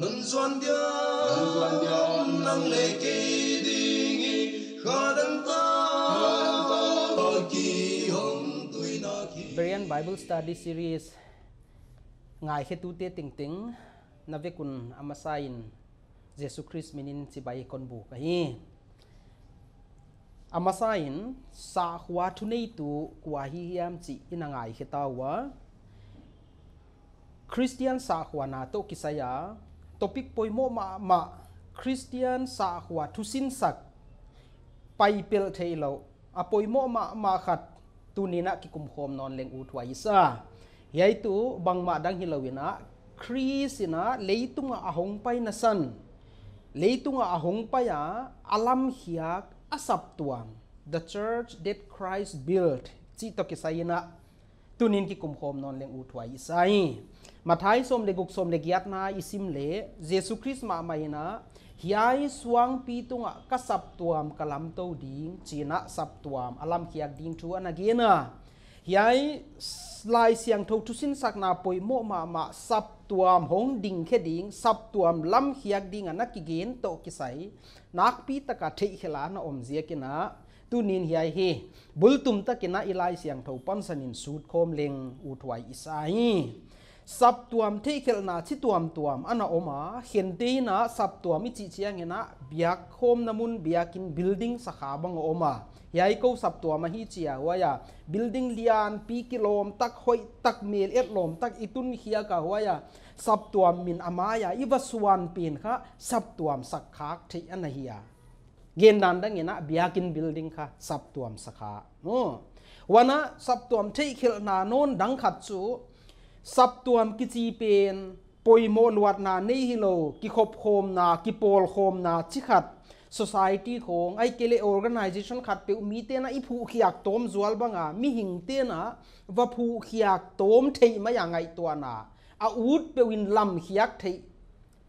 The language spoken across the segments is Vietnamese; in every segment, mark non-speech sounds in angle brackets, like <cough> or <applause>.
nâng xoan dia nâng lệ kỳ đi nghi khó đăng ta kỳ hồng tuy nó kỳ Berean Bible Study Series ngài khi tu tiết tình tính na về kun amasain Jesus Christ minin si bay con bu kahi amasain sa huwa tunay tu kwa hi yam chi inangay hitawa Christian sa huwa na to kisaya topic poi mo ma ma Christian sa hwa thu sin sak pai pel thailo apoi mo ma ma khat tu ni na ki kum khom non leng u thwa isa yai tu bang ma dang hilawina krisina leitunga ahong pai na san leitunga ahong pa ya alam hiak asap tuam the church that Christ built chi to ki sayina tunin ki kum khom non leng u thwa isai mathai som le guk som le giat na isim le jesu christ ma mai na hiai suang pi tunga ka sap tuam kalam to ding china sap tuam alam khiak ding thu anagena hiai lai siang tho tu sin sak na poi mo ma ma sap tuam hong ding khe ding sap tuam lam khiak ding ana ki gen to ki sai nak pi taka thei khela na om zia ki na tu nin hiai hi bul tum ta ki na ilai siang tho pon sanin sut khom leng u thwai isai สับตัวมที่เคลนาชิตัวมตัวมอันน่ะอมาเห็นตีนะสับตัวมิจิเชียงนะเบียกโฮมนมุนเบียกินบิลดิ้งสาขาบังอมายายก็สับตัวมาฮีเชียว่ายาบิลดิ้งเลียนปีกิโลมตักหอยตักเมลเอ็ดลมตักอิตุนเฮียกะว่ายาสับตัวมินอมายาอีวสวานปีนค่ะสับตัวมสักขากที่อันเฮียเกณฑ์ดันดังเงี้ยนะเบียกินบิลดิ้งค่ะสับตัวมสาขาโนวันน่ะสับตัวมที่เคลนาโน่นดังขัดสู สับตัวมกิจีเป็นปอยโมลวัดนาในฮิโลกิขบโคมนากิโปลโคมนาชิขัด society ของไอเกเลอ organization ขัดไปียวมีเตนะอีผู้ขยักตมจวลบังอะมีหิงเตนะว่าผู้ขยักตมเทมาอย่างไงตัวนาอาวุธไปวินลำขยักเท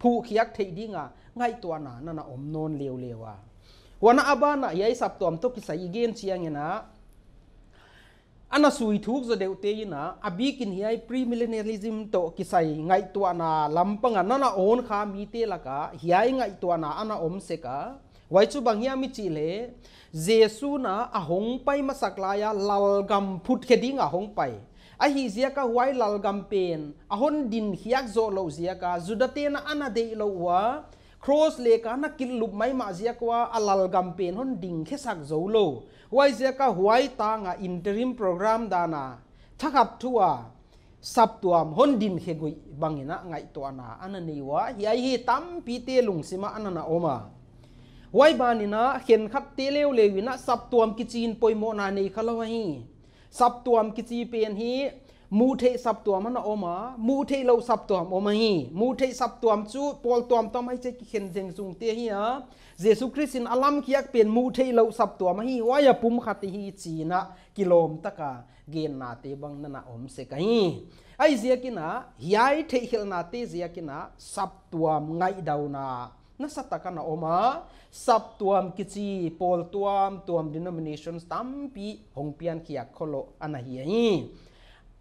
ผู้ขยักเทดีงะง่ายตัวนานั่นนะอมนนเลวๆอะวันนั้อาบานะยายสับตัวมตุกิสัยเกนเชียงเนะ ana sui thuk zo deu te ina abi kin hiai premillennialism to kisai ngai to na lampanga nana on kha mi te laka hiai ngai to na ana om se ka wai chu bang ya mi chi le jesu na ahong pai masaklaya lalgam phut kheding ahong pai a hi zia ka wai lalgam pen ahon din hiak zo lo zia ka zudate na ana de lo wa cross le ka na kil lup mai ma zia kwa alal gam pen hon ding khe sak zo lo วัยเจ้าก็หวยต่างอะอินเตอร์มโปรแกรมดานาถ้าขับทัวสับตัวมฮอนดินเฮกุยบังอินะไงตัวนาอันนี้วะเฮียฮีตั้มพีเตลุงสิมาอันนั้นอะโอมาหวยบานินะเห็นขัดเตเลวเลวินะสับตัวมกิจินปอยโมนานีขลวะฮีสับตัวมกิจีเปียนฮีมูเทสับตัวมันออกมามูเทเราสับตัวมออกมาฮีมูเทสับตัวมจูปอลตัวมต้องให้ใจเข็นเซงซุงเตียฮีย เยซูคริสต์อัลลัมขี้ยกเปลี่ยนมูเทเราสับตัวมาฮีว่ายปุ่มขัดฮีจีนะกิโลมตะกาเกณฑ์นาเตบังนันอมเสกัยไอเสียกินะเฮียเทฮิลนาเตเสียกินะสับตัวไงดาวนานั่นสัตกันนออมาสับตัวมกิจีพอลตัวมตัวม denominations ตั้มปีหงพียนเขี้ยกโคโลอันฮีย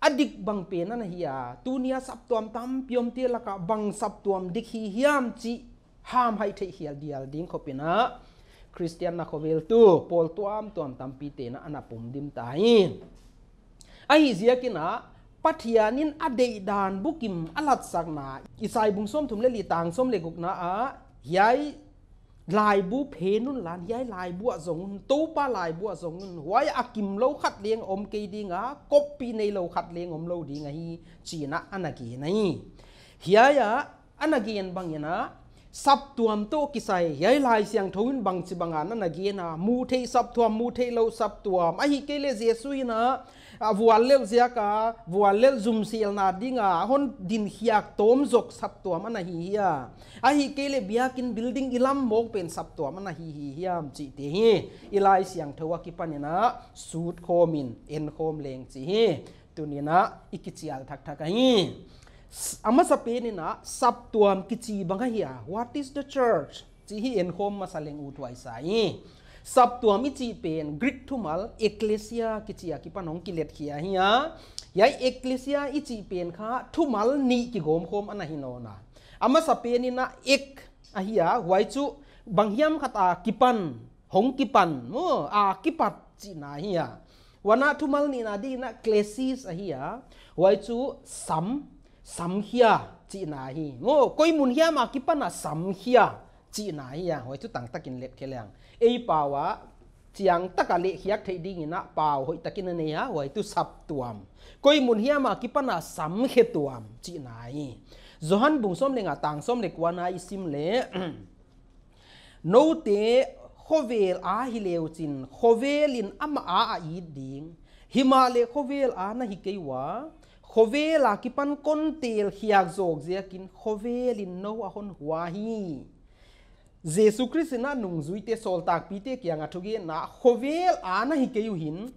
อดิกบังเปนอันฮียตูเนียสับตัวมตัมพิอมเทลกะบังสับตัวมดิกฮียามจี ham hai the hial dial ding khopina christian na khovel tu pol tuam tuam tam pi te na ana pum dim ta in. Ai zia kina pathianin adei dan bukim alat sakna isai bung som thum le li tang som le guk na a. Yai lai bu phe nun lan yai lai bu zong to pa lai bu zong wai akim lo khat leng om ke dinga copy nei lo khat leng om lo dinga hi china anaki nai. Hiaya anagien bangena sap tuam to kisai yai lai siang thoin bang chi banga na nagi na mu thei sap tuam mu thei lo sap tuam a hi ke le jesu ina vual lel zia ka vual lel zum sil na dinga hon din hiak tom zok sap tuam ana hi hiya a hi ke le biakin building ilam mok pen sap tuam ana hi hi hiam chi te hi ilai siang thowa ki panina suit khomin en khom leng chi hi tunina ikichial thak thak hi ama sa pe ni na sap tuam kichi banga hiya what is the church chi hi en khom masaleng utwai sai sap tuam ichi pen greek thumal ecclesia kichia ki panong kilet khia hiya yai ecclesia ichi pen kha thumal ni ki gom khom ana hinona ama sa pen ina ek ahia wai chu banghiam khata kipan hong kipan mo a kipat chi na hiya wana thumal ni na di na classes ahia wai chu sam sam hia chi <clears throat> na hi mo koi mun hia ma kipan na sam hia chi na hiya wai chu tang takin let khelang ei pawa chiang takale hiak thei ding ina paw hoi takin ne ya hoi tu sap tuam koi mun hia ma kipana sam khe tuam chi nai zohan bung som lenga tang som le kwana isim le no te khovel a hi leu chin khovelin ama a a i ding himale khovel a na hi keiwa khovela kipan kon tel hiak zok zia kin linh no a hon hua hi. Jesu Christ na nung zui te sol tak pi te kia nga thugi na khovel a na hi ke yu hin.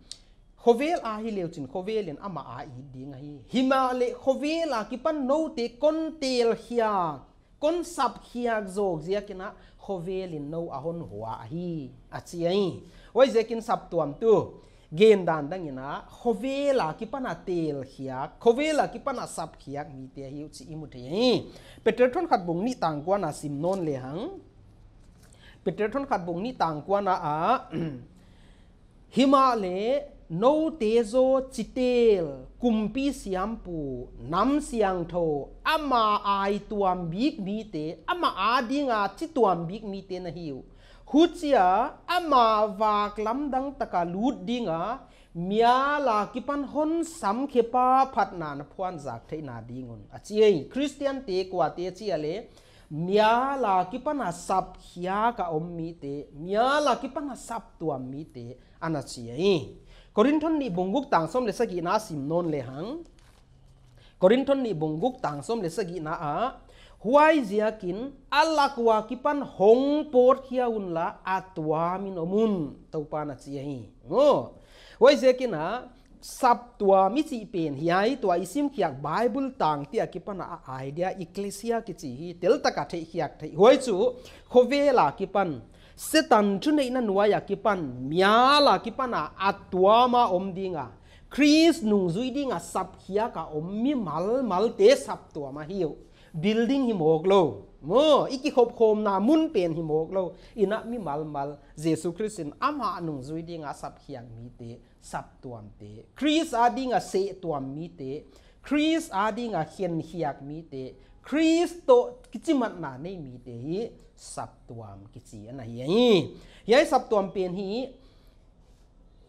Khovel a hi leu chin khovel in ama a i ding hi. Himale khovel a ki pan no te kon tel hia kon sap hia zog zia kina khovel in no a hon huwa hi. A chi ai oi zekin sap tuam tu gen dan dang ina khovela ki pana tel hia khovela ki pana sap khia mi te hi chi imu the hi thon khat bung ni tang kwa na sim non le hang Peter khat bung ni tang kwa na a <clears throat> himale no tezo chitel kumpi siam pu nam siang tho ama ai tuam big mi te ama adinga chi tuam big mi te na hiu huchia ama wak lam, dang, taka, lut dinga mia, la, kipan, hon, sam pa phat, na na, phuan, zak, thei, na dingun achi christian, te kwa te, chi ale mia, la ki pana sap hia ka, om, mi, te, mia, la ki pana sap tua mi, te ana chi ai korinthon ni bunguk tang, som, le sagi na, sim non le, hang. Korinthon ni bunguk tang, som, le sagi na, a huai zia kin alakwa kwa kipan hong por hia un la atwa min omun to pa na chi hi. Ngo. Huai zia kin ha sap tua mi chi pen hiai, tua isim khiak bible tang tia kipan a idea ecclesia ki chi hi, tel taka the khiak the. Huai chu khovela ki pan setan chu nei na nuwa ya ki mia la kipan a atwa ma om dinga. Chris nung zui dinga sap khia ka om mi mal mal te sap tua ma hiu. Building hi mok lo mo iki khop khom na mun pen hi mok lo ina mi mal mal jesu christin ama nung zui dinga sap khiang mi te sap tuam te Chris ading a se tuam mi te Chris ading a hian hiak mi te Chris to kichimat na nei mi te hi sap tuam kichi ana hi yai sap tuam pen hi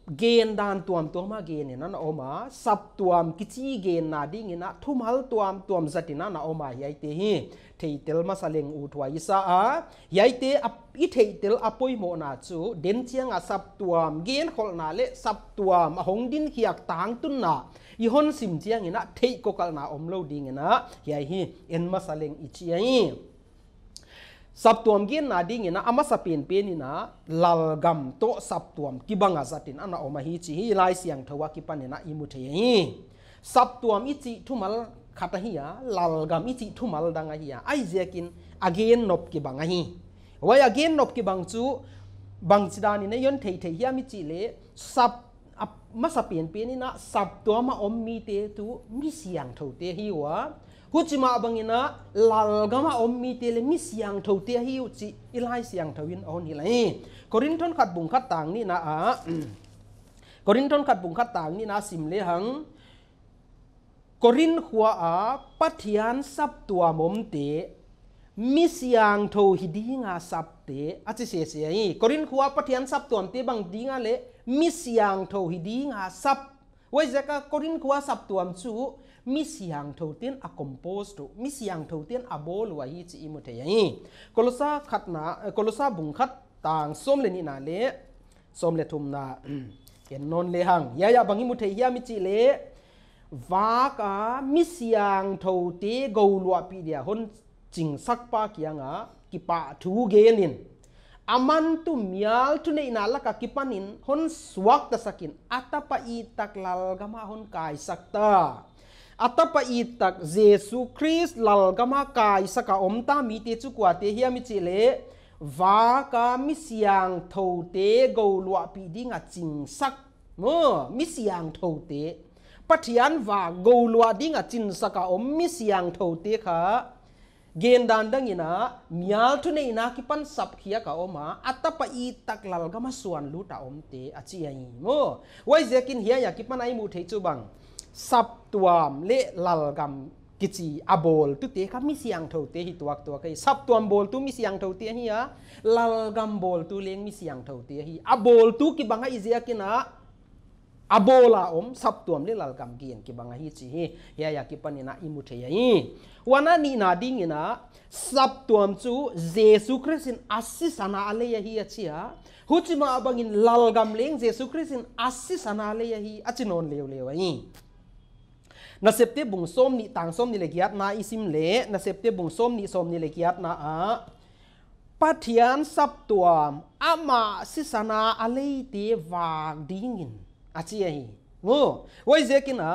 gen dan tuam tuam ma gen na na oma. Sap tuam kichi gen na ding ina. Thumal tuam tuam zatina na oma. Yai te hi. Thei tel ma saleng u thwa isa a. Yai te ap i thei tel apoi mo na chu. Den chiang a sap tuam gen khol na le. Sap tuam a hong din khiak tang tun na. I hon sim chiang ina. Thei ko kal na om lo ding ina. Yai hi. En ma saleng i chi ai Sabtuam gin na dingin na ama sa pin pin ina lalgam to sabtuam kibanga zatin ana oma hichi hi lai siang tawa kipan ina imute yehi. Sabtuam ichi tumal kata hiya lalgam ichi tumal danga hiya ai agen again nop kibanga hi. Wai again nop kibang tu bang zidani na yon tei tei hiya michi le sab masa pin pin ina sabtuam ma om mi tu mi siang tawa te gama om mi te le mi siang tho te hi chi ilai siang tho in on hi lai korin thon khat bung khat tang ni na a korin thon khat bung khat tang ni na sim le hang korin khua a pathian sap tua mom te mi siang tho hi dinga sap te a chi se se ai korin khua pathian sap tuam te bang dinga le mi siang tho hi dinga sap wai zaka korin khua sap tuam chu mi siang thâu tiên a compose to mi siang thâu tiên a bol wa hi chi imu thei ai kolosa khat na eh, kolosa bung khat tang som le ni na le, som le thum na mm, ken non le hang. Ya ya bangi mu thei ya mi chi le vaka misiang thâu te go lua pi dia hon ching sak pa kia nga ki pa thu genin aman tu mial tu nei nala ka kipanin hon suak ta sakin. Atapa i tak lal gama hon kai sakta atapa i tak jesu christ lal gama kai saka omta mi te chu kwa te hiam chi le va ka mi siang tho te go lua pi dinga ching sak mo mi siang tho te pathian wa golwa dinga chin saka om mi siang tho te kha gen dan dang ina mial tu nei na ki pan sap khia ka oma atapa i tak lal ga ma suan lu ta om te achi ai mo wai zekin hia ya ki pan ai mu thei chu bang sap tuam le lal gam kichi abol tu te ka mi siang tho te hi tuak tua kai sap tuam bol tu mi siang tho te hi ya lal gam bol tu leng mi siang tho te hi. Abol tu ki banga izia kina abola om. Sap tuam le lal kam gien ki banga hi chi hi. Ya ya ki panina imu the ya hi. Wana ni na ding ina sap tuam chu jesu christin assisana ale ya hi achia huchima abangin lal gam leng jesu christin assisana ale ya hi. Achinon lew lew hi. Na septe bung som ni tang som ni le giat na isim le na septe bung som ni som ni le giat na a pathian sap tuam ama sisana ale te wag dingin achi hi ngo wai zekin a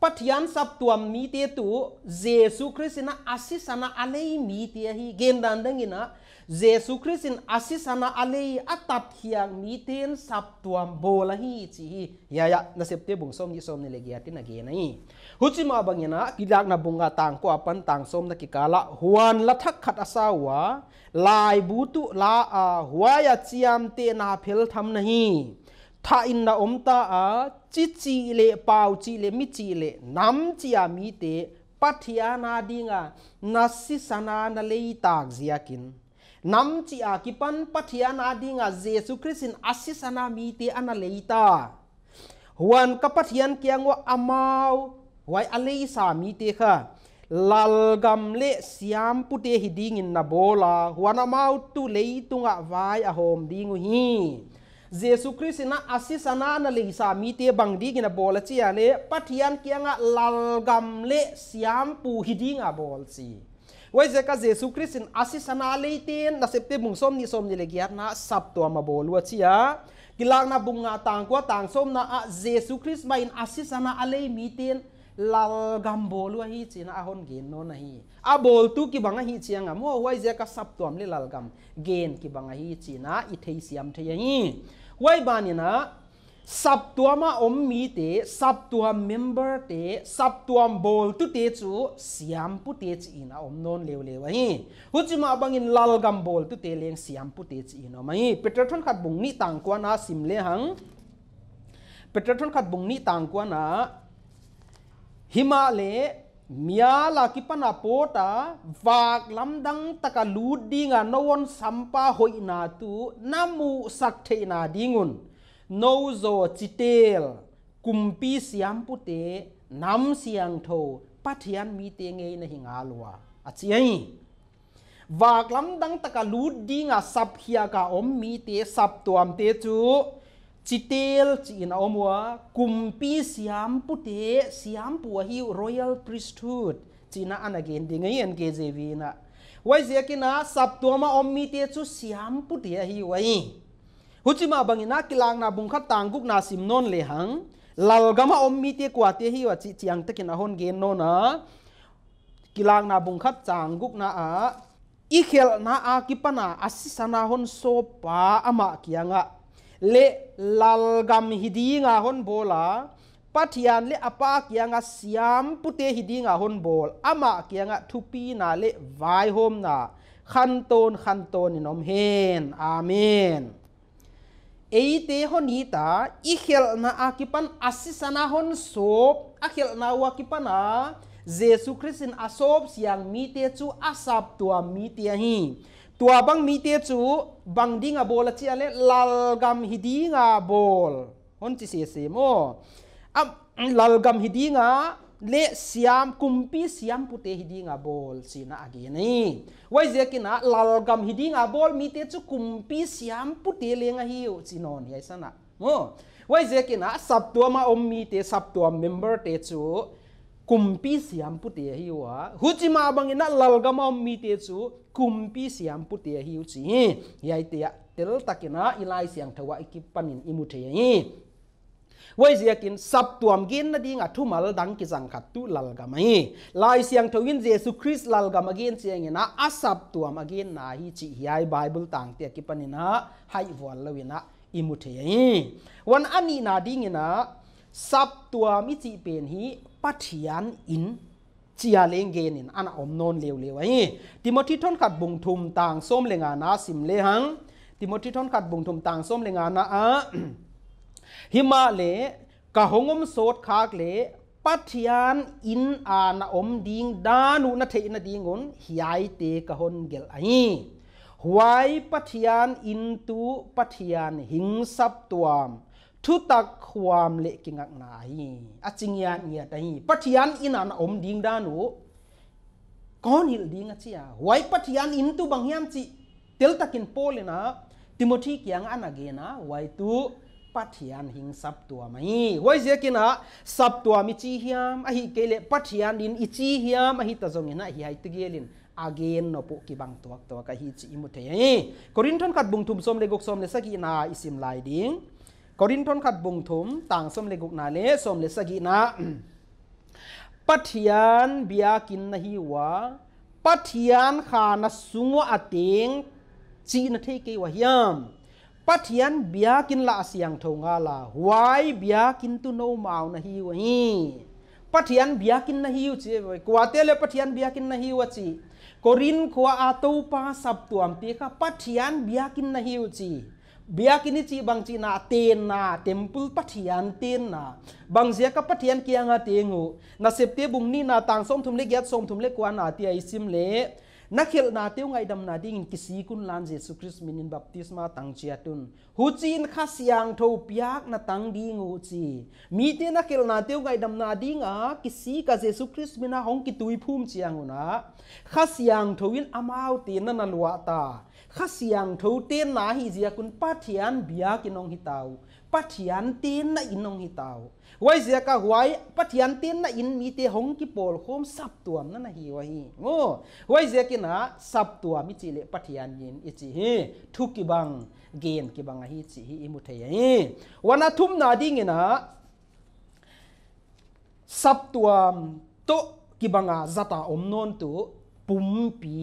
pathian sap tuam mi te tu jesu christina asisana alei mi te hi gen dan dangina jesu christin asisana alei atat hiang mi ten sap tuam bola hi chi hi ya ya na septe bung som ni som ni le giatin na ge nai huchima bangina kidak na bunga tang ko apan tang som na kikala. Huan la thak khat asawa lai bu tu la a huaya chiam te na phel tham nahi tha in na om ta a chi chi le pau chi le mi chi le nam chi a mi te pathia na dinga na si sana na le tak ziakin nam chi a ki pan pathia na dinga jesu christin asisana mi te ana le ta. Huan ka pathian kiang wa amau wai alei sa mi te kha. Lal gam le siam pute hi ding in na bola. Huan amau tu le tunga vai a hom dingu hi. Jesu Christ na asisana na le sa mi te bang di gina bola chi ale pathian kianga lalgam le siam pu hidinga bol si wai je ka Christ asisana le ten na septe mung som ni som ni le giat na sap to ma bol wa chi ya kilang na bunga tang tang som na a Jesu Christ ma in asisana ale mi ten lal gam bol wa hi chi na ahon gen no na hi a bol tu ki banga hi chi anga mo wai je ka sap to am le lal gam gen ki banga hi chi na i thei siam thei hi ไว้บานี่นะสับตัวมาอมมีเตสับตัวเมมเบอร์เตสับตัวบอลตุเตจูเสียมปุเตจีนะอมนนเลวเลวไ Himale mia la ki pana pota vak lam dang taka lu dinga nowon sampa hoi na tu, namu sakte na dingun no zo kumpi siam pute, nam siang tho, pathian mi te nge na hingalwa lwa achiai vak lam dang taka lu dinga sap hia ka om mi te sap tuam te chu Citeil, cina omua omwa kumpi siam pute siam pua hiu royal priesthood. Cina anagen dingai an e ge na. Wai zia kina sabtu ama om te chu siam pute hi wai. Huchima bangina e kilang na bungkha tangguk na simnon lehang lalgama ommi te kwate hi wa chi chiang kina hon gen no na. Kilang na bungkha tangguk na a. Ikhel na a kipana asisana hon sopa ama kianga le lalgam hidinga hon bola pathian le apa kianga siam pute hidinga hon bol ama kianga thupi na le vai hom na khan ton khan ton inom hen amen eite honi ta i khel na akipan asisana hon sop a khel na wa kipana jesu christin asop siang mi te chu asap tua mi te hi ตัวบังมีเตจูบังดิงาโบลจีอะไรลลกัมฮิดีงาโบลฮอนจิเสียเสียโมอ่ะลลกัมฮิดีงาเลสยามกุมปีสยามพุเตฮิดีงาโบลสินะอากีนี่ไว้เจกินะลลกัมฮิดีงาโบลมีเตจูกุมปีสยามพุเตเลงาฮิวสินอนยัยสนะโมไว้เจกินะสับตัวมาอมมีเตสับตัวเมมเบอร์เตจู kumpi siam puti abang ina hujima gama lalgama mite su kumpi siam puti hi ya itu ya tel takina ilai siang panin ikipanin imuthe yi wai ziakin sab tuam gen na dinga tumal dang ki jang khat tu lal gamai lai siang thawin jesu christ lal gam again siang na asab tuam again na hi chi hiai bible tang te ki panina hai wal lawina imuthe yi wan ani na dingina sab tuam ichi pen hi ปัทยานอินจียเลงเกนินอันอมนนเลวเลวไอ้ติโมธีทนขัดบุงทุมต่างส้มเลงานาสิมเลหังติโมธีทนขัดบุงทุมต่างส้มเลงานาอะหิมาเลกะหงมโสดคากเลปัทยานอินอานาอมดิงดานุนาเทนาดิงอนหิายเตกะหนเกลไอ้หวยปัทยานอินตุปัทยานหิงสับตัวมทุตัก ding ina sap tua mi chi pen hi pathian in chia leng gen in ana om non lew lew ai timothy thon khat bung thum tang som lenga na sim le hang timothy thon khat bung thum tang som lenga na a hima le ka hongom sot khak le pathian in a na om ding danu na the na ding on hiai te ka hon gel ai huai pathian in tu pathian hing sap tuam thu tak khwam le kingak na hi a chingya nia ta hi pathian in an om ding danu kon hil ding a chia huai pathian in tu bang hiam chi. Tel takin polena timothy kyang anagena huai tu pathian hing sap tua mai. Wai je kina sap tua mi chi hiam. A hi kele pathian din i chi hiam. A hi ta zong ina, hi hai tigelin again no pu ki bang tuak to ka hi chi imu the. Ai korin thon khat bung thum som le gok som le saki na isim lai ding. กรินทนขัดบุงถุมต่างสมเลกุกนาเลสมเลสกินะปัทยานเบียกินนะฮิวะปัทยานขานัสุงวะอติงจีนเทเกวะยามปัทยานเบียกินละเสียงทงาลาวายเบียกินตุโนมาวนะฮิวะฮีปัทยานเบียกินนะฮิวจีกวาเตเลปัทยานเบียกินนะฮิวจีกรินขวาอาตูปาสับตัวมตีค่ะปัทยานเบียกินนะฮิวจี kini chi bang chi na ten na temple pathian ten na bang zia ka pathian kianga tengu na septe bung ni na tang som thum le gyat som thum le kwa na ti ai sim le na khel na teu ngai dam na ding kisi kun lan jesu christ minin baptisma tang chia tun hu chin kha siang tho piak na tang ding u chi mi te na khel na teu ngai dam na ding a kisi ka jesu christ mina hong ki tui phum chiang una kha siang tho in amau te na na lwa ta khá siang thâu te na hi zia kun pathian bia hi hitau pathian tin na inong hitau wai zia ka huai pathian tin na in mi te hong ki pol khom sap tuam na na hi wa hi ngo wai zia ki na sap tuam mi chi le pathian yin i chi hi thu ki bang gen ki bang hi chi hi imu thei hi wana thum na ding na sap tuam to ki banga zata om non tu pumpi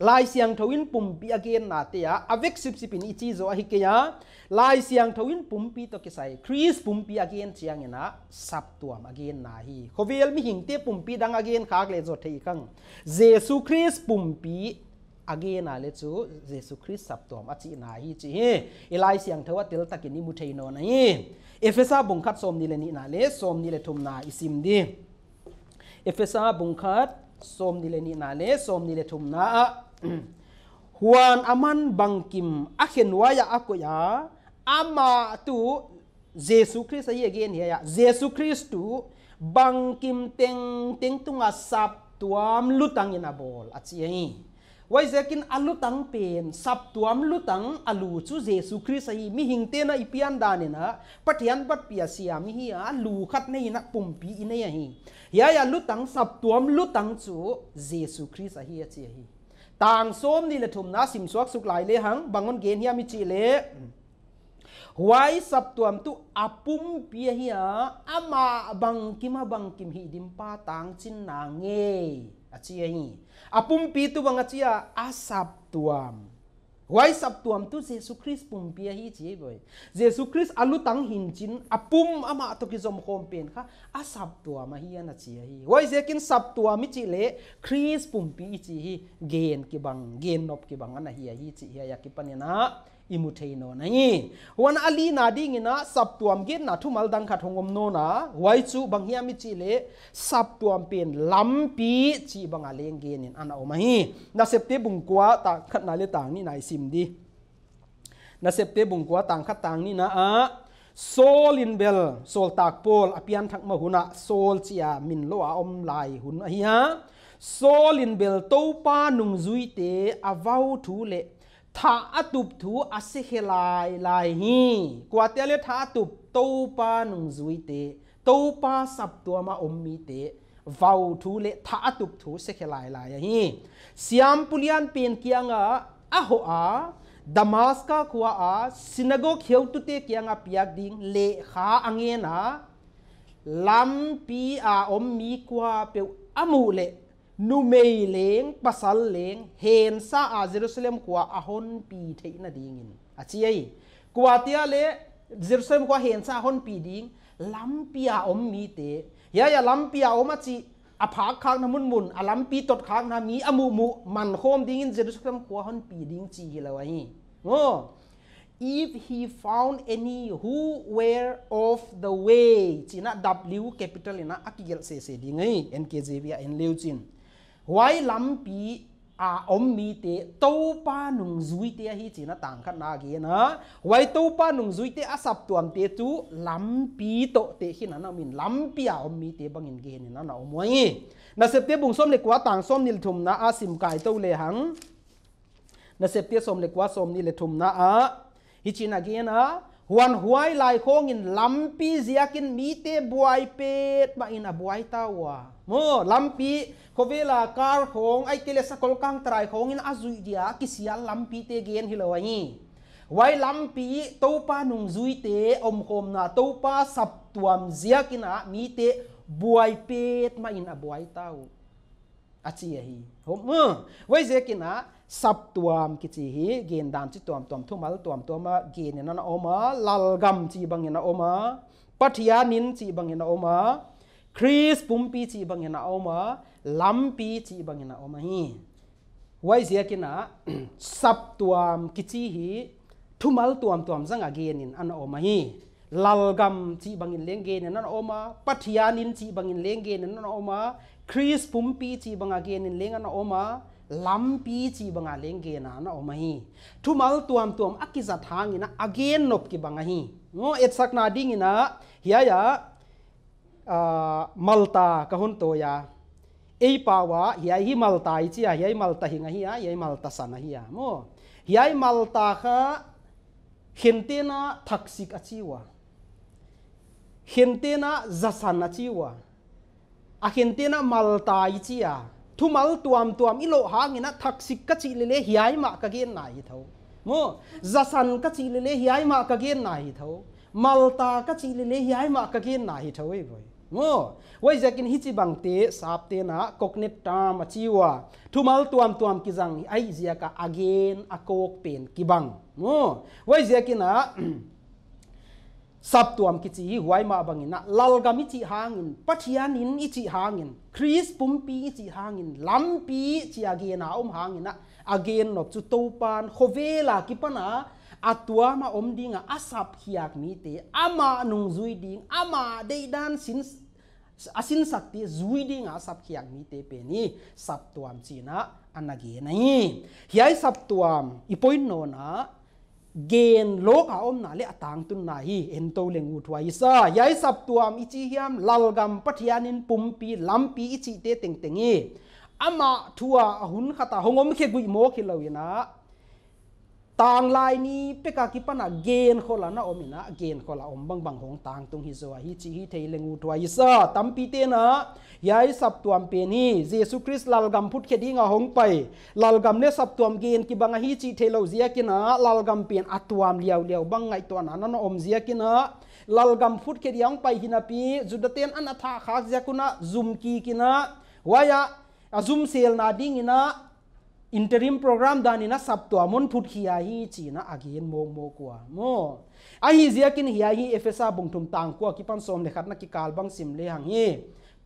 lai siang thawin pumpi again na te ya. Avek sip sipin ichi zo hi ke ya. Lai siang thawin pumpi to kisai chris pumpi again chiang ena. Sap tuam again na hi. Khovel mi hingte pumpi dang again khak le zo thei kang. Jesu chris pumpi again na le chu. Jesu chris sap tuam achi na hi chi he elai siang thawa tel takin ni mu thei no na hi. Efesa bungkhat som ni le ni na le, som ni le thum na isim di. Efesa bungkhat som ni le ni na le, som ni le thum na huan aman bangkim akhen waya akoya ama tu jesu christ ai again ya jesu christ tu bangkim teng teng tunga sap tuam lutang ina bol achi ai wai zekin alutang pen sap tuam lutang alu chu jesu christ ai mi hingte na ipian danena pathian pat pia siam hi a lu khat nei na pumpi ine hi ya ya lutang sap tuam lutang chu jesu christ ai achi hi tang som ni lathum na sim suak suk lai le hang bangon gen hiya mi chi le huai sap tuam tu apum pia hiya ama bang kim ha bang kim hi dim pa tang chin na nge hi apum pi tu bang achi a sap tuam Why sab tuam tu Jesus Christ pum pia hi chi boy. Jesus Christ alu tang hin chin apum ama to ki zom khom pen kha a sab tuam hi na chi hi. Why zekin sab tuam mi chi le Christ pum pi chi hi gen ki bang gen nop ki bang ana hi hi chi hi ya ki panena imutei no na hi wan ali na ding ina sap tuam gen na thumal dang kha thongom no na. Wai chu bang hiam mi chi le sap tuam pen lampi chi bang a leng gen in ana oma hi. Na septe bung kwa ta khat na le tang ni nai sim di. Na septe bung kwa tang khat tang ni na a. Sol in bel sol tak pol apian thak ma huna sol chia min lo a om lai hun a hi ha. Sol in bel to pa nung zui te avau thu le tha atup thu ase helai lai hi kwate le tha atup to pa nung zui te to pa sap to ma om mi te vau thu le tha atup thu se helai lai hi siam pulian pen kianga a ho a, damaska khuwa a, synagogue heu tu te kianga piak ding le kha angena lam pi a om mi kwa pe amu le nu mei leng, pasal leng, hen sa a jerusalem kwa ahon pi theina dingin achi ai? Kwa tia le, jerusalem kwa hen sa hon pi ding lampia om mi te. Ya ya lampia om chi, a phak khak na mun mun, a lampi tot khak na mi amu mu man khom ding in jerusalem kwa hon pi ding chi hi lawa hi. Ngo. If he found any who were of the way china w capital ina akigel se se ding ai nkjv en leuchin chin why lampi a om mi te to pa nung zui te hi china tang khat na gi na. Wai to pa nung zui te asap tuam te chú lam pi to te hi na na min. Lam pi a om mi te bangin ge ni na na mua wai. Na sep te bung som le kwa tang som nil thum na asim kai to le hang. Na sep te som le kwa som ni le thum na a, hi china ge na huan huai lai khong in lampi ziakin mi te buai pet, ma in a buai ta wa mo, lampi ko vela kar khong, ai kele sa kol kang trai khong in azui dia, kisia lampi te gen hilawai wai lampi topa nung zui te, om khom na topa sap tuam a mi te buai pet, ma in a buai tau. Achi hi. Hom wai สับตัวมกิจีฮีเกณฑ์ดามจิตตัวมตัวมทุ่มลตัวมตัวมาเกณฑ์นั้นอมาลัลกัมจีบังเงินอมาปัทยานินจีบังเงินอมาคริสปุ่มปีจีบังเงินอมาลัมปีจีบังเงินอมาฮีไว้เสียกินนะสับตัวมกิจีฮีทุมาลตัวมตัวมสังเกณฑ์อันอมาฮีลัลกัมจีบังเงินเลี้งเกณฑ์นั้นอมาปัทยานินจีบังเงินเลี้งเกณฑ์นั้นอมาคริสปุ่มปีจีบังเงินเลี้ยงอันอมา lampi chi banga lenge na na thu thumal tuam tuam akiza thang ina again nop ki banga hi. Ngo et sak na ding ina hiya ya malta kahun to ya. Ei pawa hiya hi malta i chi ya hiya malta hi nga hi ya hiya malta sana hi ya. Mo hiya malta kha hintena thaksik achiwa hintena zasan achiwa a hintena malta i chi ya thu mal tuam tuam ilo hangina thaksik ka chi le hiai ma ka gen nai tho. Mo, zasan ka chi le hiai ma ka gen nai tho. Malta ka chi le hiai ma ka gen nai tho ei voi. Mo, wai jakin hi chi bang te, sap te na, koknet ta ma chiwa. Thu mal tuam tuam ki jang ai zia ka again akok pen ki bang. Mo, wai na <clears throat> sap tuam ki chi huai ma i chi hangin. Pathian in chi hangin. Chris pumpi i chi hangin. Lampi chi om hangina again nop chu topan khovela atua ma om dinga. Asap hiak mi te ama nung zui ding ama deidan sin asin sakti zui ding asap hiak mi te pe ni sap tuam china anage nai hiai no na gen lok a om na le atang tun na hi en to leng u thwa isa yai sap tuam ichi hiam lalgam pathianin pumpi lampi ichi te teng tengi ama thua hun khata hongom khe gui mo khi lawina tang lai ni peka ki pana gen khola na omina gen khola om bang bang hong tang tung hi zo hi chi hi thei leng u thwa isa tampi te na yai sap tuam pe ni jesu christ lal gam phut khe dinga hong pai lal gam ne sap tuam gen ki banga hi chi thelo zia kina lal gam pen atuam liao liao bang ngai to na na om zia kina lal gam phut khe diang pai hina pi judaten an atha khak zia kuna zum ki kina waya azum sel na ding ina interim program danina sap to amon phut khia hi chi na again mo mo kwa mo. A hi zia kin hi hi efesa bung thum tang kwa ki pan som na ki kal bang sim le hang hi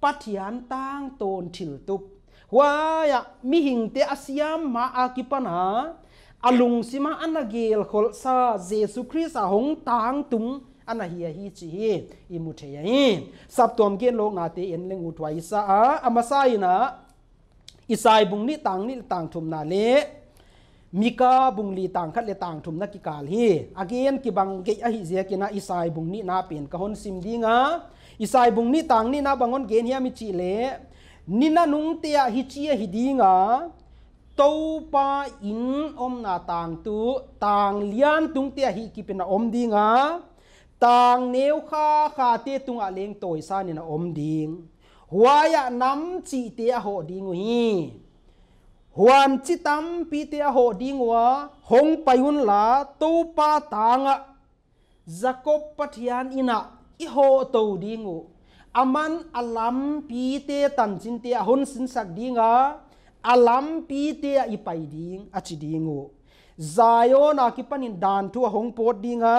pathian tang ton thil tup. Ya mi hing te asiam ma akipana alung sima anagel khol sa jesu christ a hong tang tung ana hi hi chi hi imu the ya hi sap tom gen lo nga te en leng u twai sa a. Amasa ina อิสายบุงนี้ต่างนี้ต่างทุมนาเลมีกาบุงลีต่างคัดเลต่างทุมนักกิกาลฮีอาเกียนกิบังเกอหิเสียกินาอิสายบุงนี้นาเปลี่ยนกะหนซิมดีงาอิสายบุงนี้ต่างนี้นาบังอนเกนเฮียมิจิเลนินานุงเตียหิจีหิดีงาโตปาอินอมนาต่างตุต่างเลียนตุงเตียหิกิเป็นอมดีงาต่างเนวคาคาเตตุงอะเลงตอยซานินอมดีง huaya nam chi te a ho ding hi huan chi tam pi te a ho ding wa hong payun la to pa tanga. Jacob pathian ina, i ho to dingu aman alam pi te tan chin te hun sin sak dinga alam pi te i pai ding a chi dingu zayo na ki panin dan tu hong pot dinga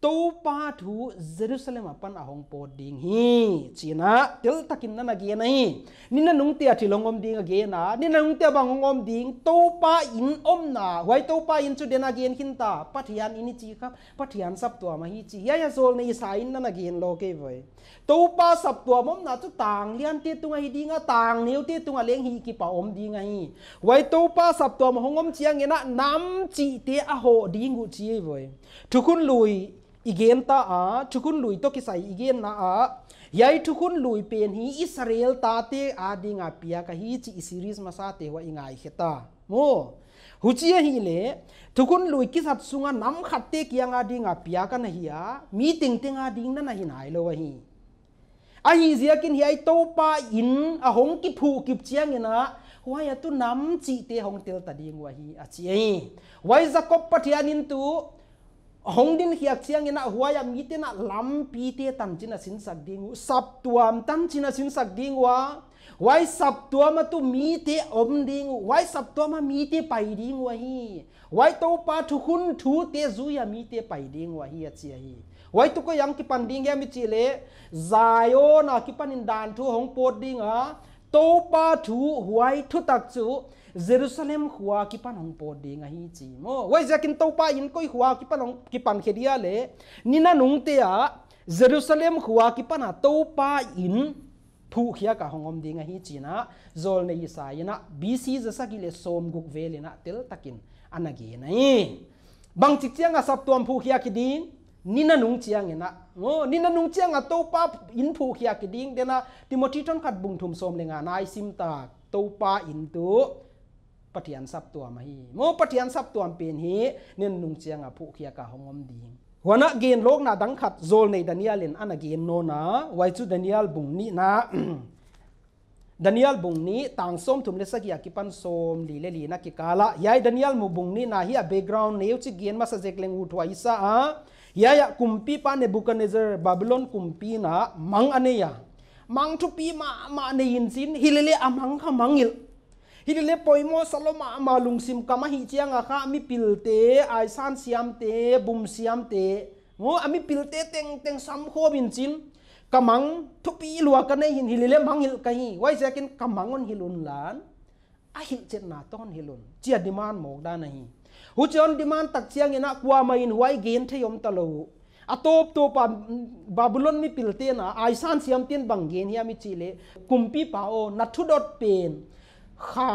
to pa thu jerusalem apan ahong po ding hi. China, til takin na nagi na hi. Ni nung tia thilongom ding age na. Nina nung tia bangongom ding. To pa in om na. Wai to pa in chu den again hinta pathian ini chi khap. Pathian sap tua ma hi chi. Ya ya zol nei sa in na nagi lo ke voi. To pa sap tua mom na chu tang lian ti tunga hi dinga tang neu ti tunga leng hi ki pa om dinga hi. Wai to pa sap tua ma hongom chiang ena nam chi te a ho dingu chi e voi. Thukun lui igen ta a thukun lui to ki sai igen na a. Yai thukun lui pen hi israel ta te a dinga pia ka hi chi series ma sa te wa ingai kheta mo. Huchia hi le thukun lui sunga nam khat te kianga dinga pia ka na hi a meeting nga ding na na nai lo wa hi. A hi zia kin hi ai to pa in a hong ki phu kip chiang ina wai tu nam chi te hong tel ta ding wa hi a chi ai wai zakop pathianin tu hong din hiak chiang ina huaya mi te na lam pi te tan china sin sak ding sap tuam tan china sin sak ding wa. Wai sap tuam tu mi te om ding wai sap tuam mi te pai ding wa hi. Wai to pa thu hun thu te zu ya mi te pai ding wa hi a chi hi. Wai tu ko yang ki pan ding ya mi chi le. Zayo na ki pan in dan thu hong pot ding a. To pa thu huai thu tak chu. Jerusalem khua ki pan hong po de nga hi chi mo wai za kin to pa in koi khua ki pan hong ki pan khedia le nina nung te a Jerusalem khua ki pan a to pa in phu khia ka hongom de nga hi chi na zol ne isa ina BC za sa le som guk ve le na tel takin anagi nai bang chik chiang a sap tuam phu khia ki din nina nung chiang ina ngo nina nung chiang a to pa in phu khia ki ding dena timothy ton khat bung thum som le nga nai sim ta to pa in tu ปฏิอันซับตัวมาฮีโมปฏิอันซับตัวเป็นฮีเน้นนุ่งเจียงอะผู้เขียกาหงอมดีหัวหน้าเกณฑ์โลกน่าดังขัดโซลในดานิเอลนอันเกณฑ์โนนาไว้จุดดานิเอลบุงนี้นะดานิเอลบุงนี้ต่างส้มถุมเลสกิยากิปันส้มลีเลลีนักกิกาละยายดานิเอลมุบุงนี้นะฮีอะแบ็กกราวน์เนวจิเกณฑ์มาสเจกเลงอุทวายซาอะยายกุมปีปานเนบุกันเนเซอร์บาบิลอนกุมปีนะมังอันเนียมังทุปีมามาในยินสินฮิเลเลอมังขมังอิล hi le poimo saloma ma lungsim kama hi chianga kha mi pilte ai san siam te bum siam te ngo ami pilte teng teng sam kho bin chin kamang thupi lua ka nei hin hi le mang hil ka hi wai zakin kamang on hilun lan a hil chen na ton hilun chia demand mok da nahi hu chon demand tak chiang ina kwa ma in huai gen thayom talo atop to pa babylon mi pilte na ai san siam tin bang gen hi mi chile kumpi pa o na thu dot pen ขา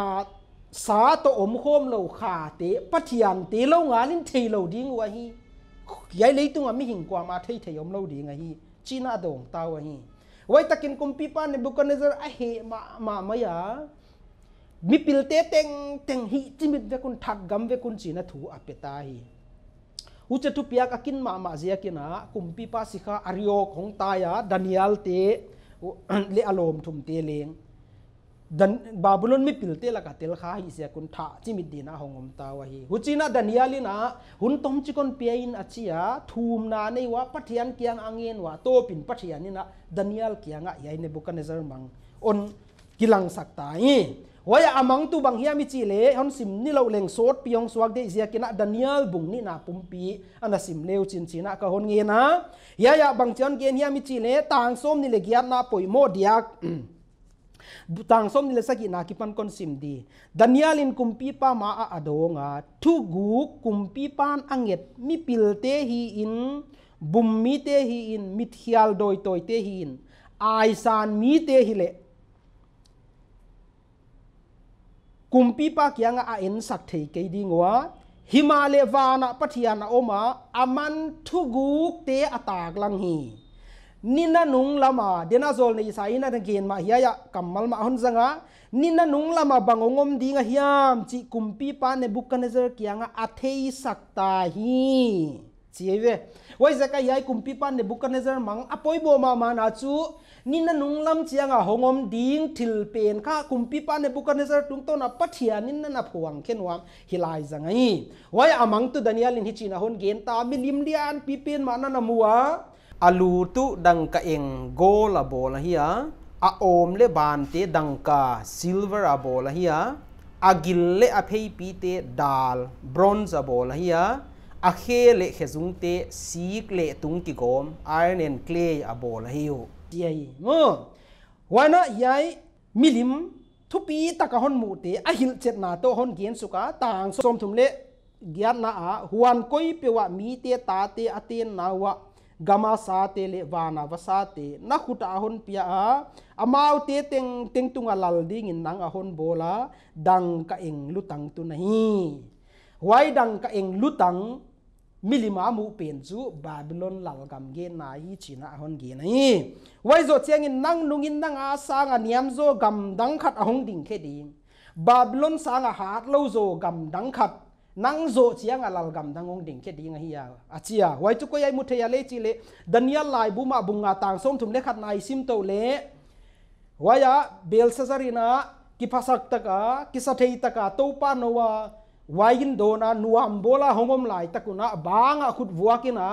สาตอมโคมเราขาเตปัทยันเตเรางานินเทเราดิ้งวะฮียายเลยตุงมีหิงกว่ามาเทเทยมเราดิ้งะฮีจีน่าดงตาวะฮีไว้ตะกินกุมปีปานในบุกันเนซอร์อะเฮมามามา ya มีปิลเตเต็งเต็งฮิจิมิดเวกุนทักกัมเวกุนจีน่าถูอเปตาฮีอุจตุปียกกินมามาเจียกินะกุมปีปาสิกาอาริโอของตายาดานิเอลเตเลอารมทุมเตเลง dan babylon mi pilte la ka tel kha hi sia kun tha chi mi dina hongom ta wa hi. Huchina danialina hun tom chi kon pein achia thum na nei wa pathian kiang angen wa to pin pathian ni na daniel kianga yai ne bukanezer mang on kilang sakta hi waya amang tu bang hiam chi le hon sim ni lo leng sot piong swak de zia kina daniel bung ni na pumpi ana sim leu chin china ka hon nge na. Ya ya bang chon gen hiam chi le tang som ni le giat na poi mo <clears throat> tang som nile saki na kipan kon sim di daniel in kumpi pa ma a adonga thu gu kumpi pan anget mi pil te hi in bum mi te hi in mit hial doi toi te hi in ai san mi te hi le kumpi pa kyanga a en sak thei ke ding wa himale vana pathiana oma aman thu gu te atak lang hi nina nung lama dena zol nei sa ina na gen ma hiya kamal ma hon zanga. Nina nung lama bangongom dinga hiam chi kumpi pa ne bukanezer kianga athei sakta hi. Chiwe wai zaka yai kumpi pa ne bukanezer mang apoi bo ma ma na chu. Nina nung lam chianga hongom ding thil pen kha kumpi pa ne bukanezer tung to na pathia nina na phuang khenwam hilai zanga hi wai amang tu daniel in hi china hon gen ta milim lian pi pen ma na na muwa alu tu dang ka eng gold a bol hiya a om le ban te dang ka silver a bol hiya a gil le a phei pi te dal bronze a bol hiya a khe le khe te sik le tung ki gom, iron and clay a bol hiu. Tiai mo wana yai milim thupi taka hon mu te a hil chet na to hon gen suka tang som thum le giat na a. Huan koi pewa mi te ta te aten na wa gama sa te le wana va sa te. Na khuta hon pia a amau te teng teng tunga lal ding in nang a hon bola, dang ka eng lutang tu nahi wai dang ka eng lutang, milima mu pen chu babylon lal gam ge na hi, china hon ge nai wai zo chiang in nang nung in nang a, sang a niam zo gam dang khat a hong ding khe ding. Babylon sang a hat lo zo gam dang khat nang zo chiang a lal gam dang ong ding ke ding hi ya achia wai tu ko yai muthe ya le chi le. Daniel lai bu ma bunga tang som thum le khat nai sim to le. Waya bel sazarina ki phasak taka ki sa thei taka to pa nowa wain do na, nuam bola hongom lai takuna banga khut vuakina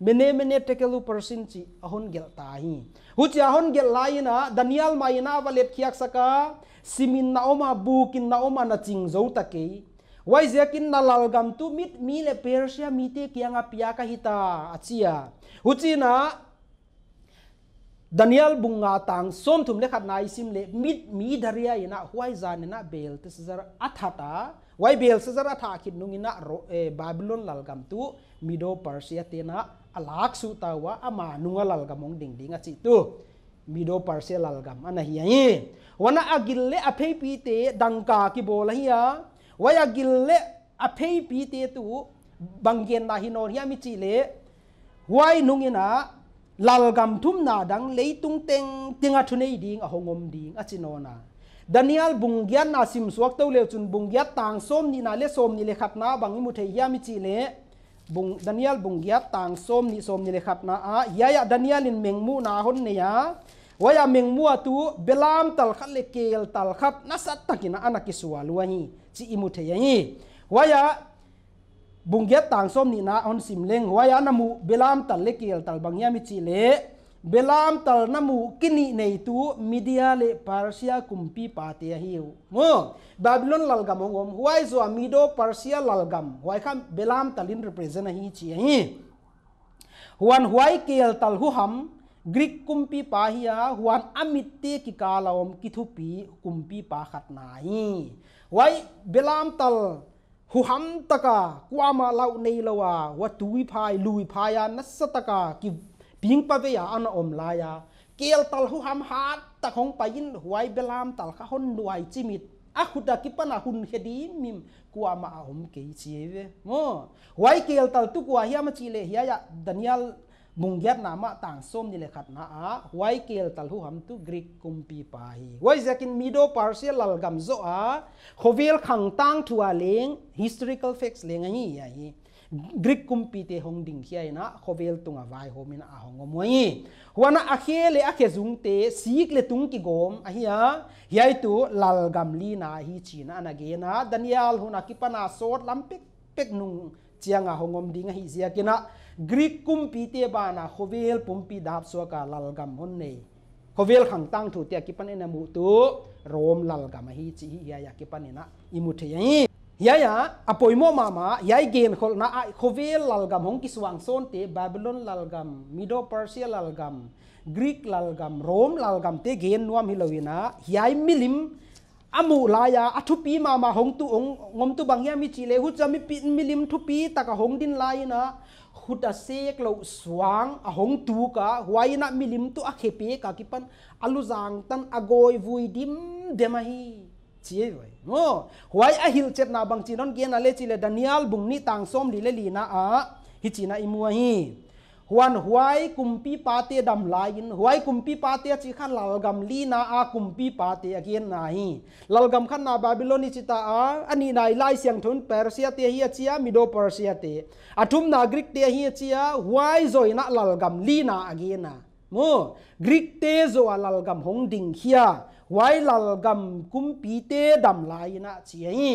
mene mene tekelu person chi ahon gel ta hi. Hu chi ahon gel lai na, daniel mai na valet khiak saka. Simin na oma, bukin na oma na ching zo takei wai zekin na lalgam tu mit mi le persia mi te kianga pia ka hita. Achia huchina Daniel bunga tang som thum le khat nai sim le mit mi daria ina huai zan na bel te sazar athata. Wai bel sazar atha nung ina ro e babylon lalgam tu mido persia te na alak su tawa ama nunga lalgam ong ding ding achi tu. Mido persia lalgam ana hi ai wana agil le aphei pi te dangka ki bol hiya วายกิลเลอภัยปีเตตูบังเกนนาฮินอริยามิจิเลวายนุงินะลัลกัมทุ่มนาดังเลยตุงเต็งติงอาทุนยดิงอหงอมดิงอจินอนาดานิเอลบุงเกียนนาซิมสวกเต้าเลวจุนบุงเกียต่างส้มนีนาเลส้มนีเลขับนาบังอิมุเทียมิจิเลบุงดานิเอลบุงเกียต่างส้มนีส้มนีเลขับนะอ่ยายาดานิเอลินเมงมูนาฮนเนีย waya mengmu tu belam tal khat le kel tal khat na sat takina anaki suwa hi chi imu the yi waya bungget tang som ni na on simleng waya namu belam tal le kiel tal bangya mi chi le belam tal namu kini nei tu media le parsia kumpi pate hiu mo babylon lalgam ngom huai zo amido parsia lalgam. Huai kham belam talin represent hi chi hi huan huai kiel tal hu ham Greek kumpi pahia huan amitte ki kalawom kithupi kumpi pa khat nai. Wai belam tal hu ham taka kwama lau nei lawa wa tui phai lui phaya nasataka ki ping pa ve ya an om la ya kel tal hu ham hat ta khong payin huai belam tal kha hon nuai chimit. A khuda ki pana hun hedi mim kwama ahom ke chi ve mo, wai kel tal tu kwa hiya ma chile hiya ya daniel mungyat nama tang som ni lekhat na a. Wai kel tal hu ham tu greek kumpi pa hi wai zakin mido partial lal gam zo a. Khovel khang tang thua leng. Historical facts leng ani ya hi. Greek kumpi te hong ding hiai na. Khovel tunga vai homin a hong moi wana a khele a khe zung te. Sik le tung ki gom a hiya hiai tu lal gam li na hi china na ge na. Daniel huna ki pana sot lampik pek nung chianga hongom ding hi zia kina Greek kumpi te bana khovel pumpi dap so ka lalgam hon nei khovel khang tang thu te ki panena mu tu rom lalgam hi chi ya ya ki panena imu the yi ya ya apoi mo mama yai gen khol na khovel lalgam hong ki swang son te babylon lalgam mido persia lalgam greek lalgam rom lalgam te gen nuam hilowina yai milim amu laya athupi mama hong tu ong ngom tu bangya mi chile hu chami milim thupi taka hong din lai na khuta sek lo swang a hong tu ka huaina milim tu a khepe ka kipan alu zang tan agoi vui dim demahi chia vậy ngo huai a hil chet na bang chinon gen ale chile daniel bung ni tang som li le li na a hi china imu hi huan huai kumpi pate dam lain. Huai kumpi pate chi khan lalgam li na a kumpi pate again na hi. Lalgam khan na babyloni chita a, ani nai lai siang thun persia te hi chia mido persia te. Athum na greek te hi chia huai zoi na lalgam li na again na. Mo greek te zo lalgam hong ding hia huai lalgam kumpi te dam lai na chi hi.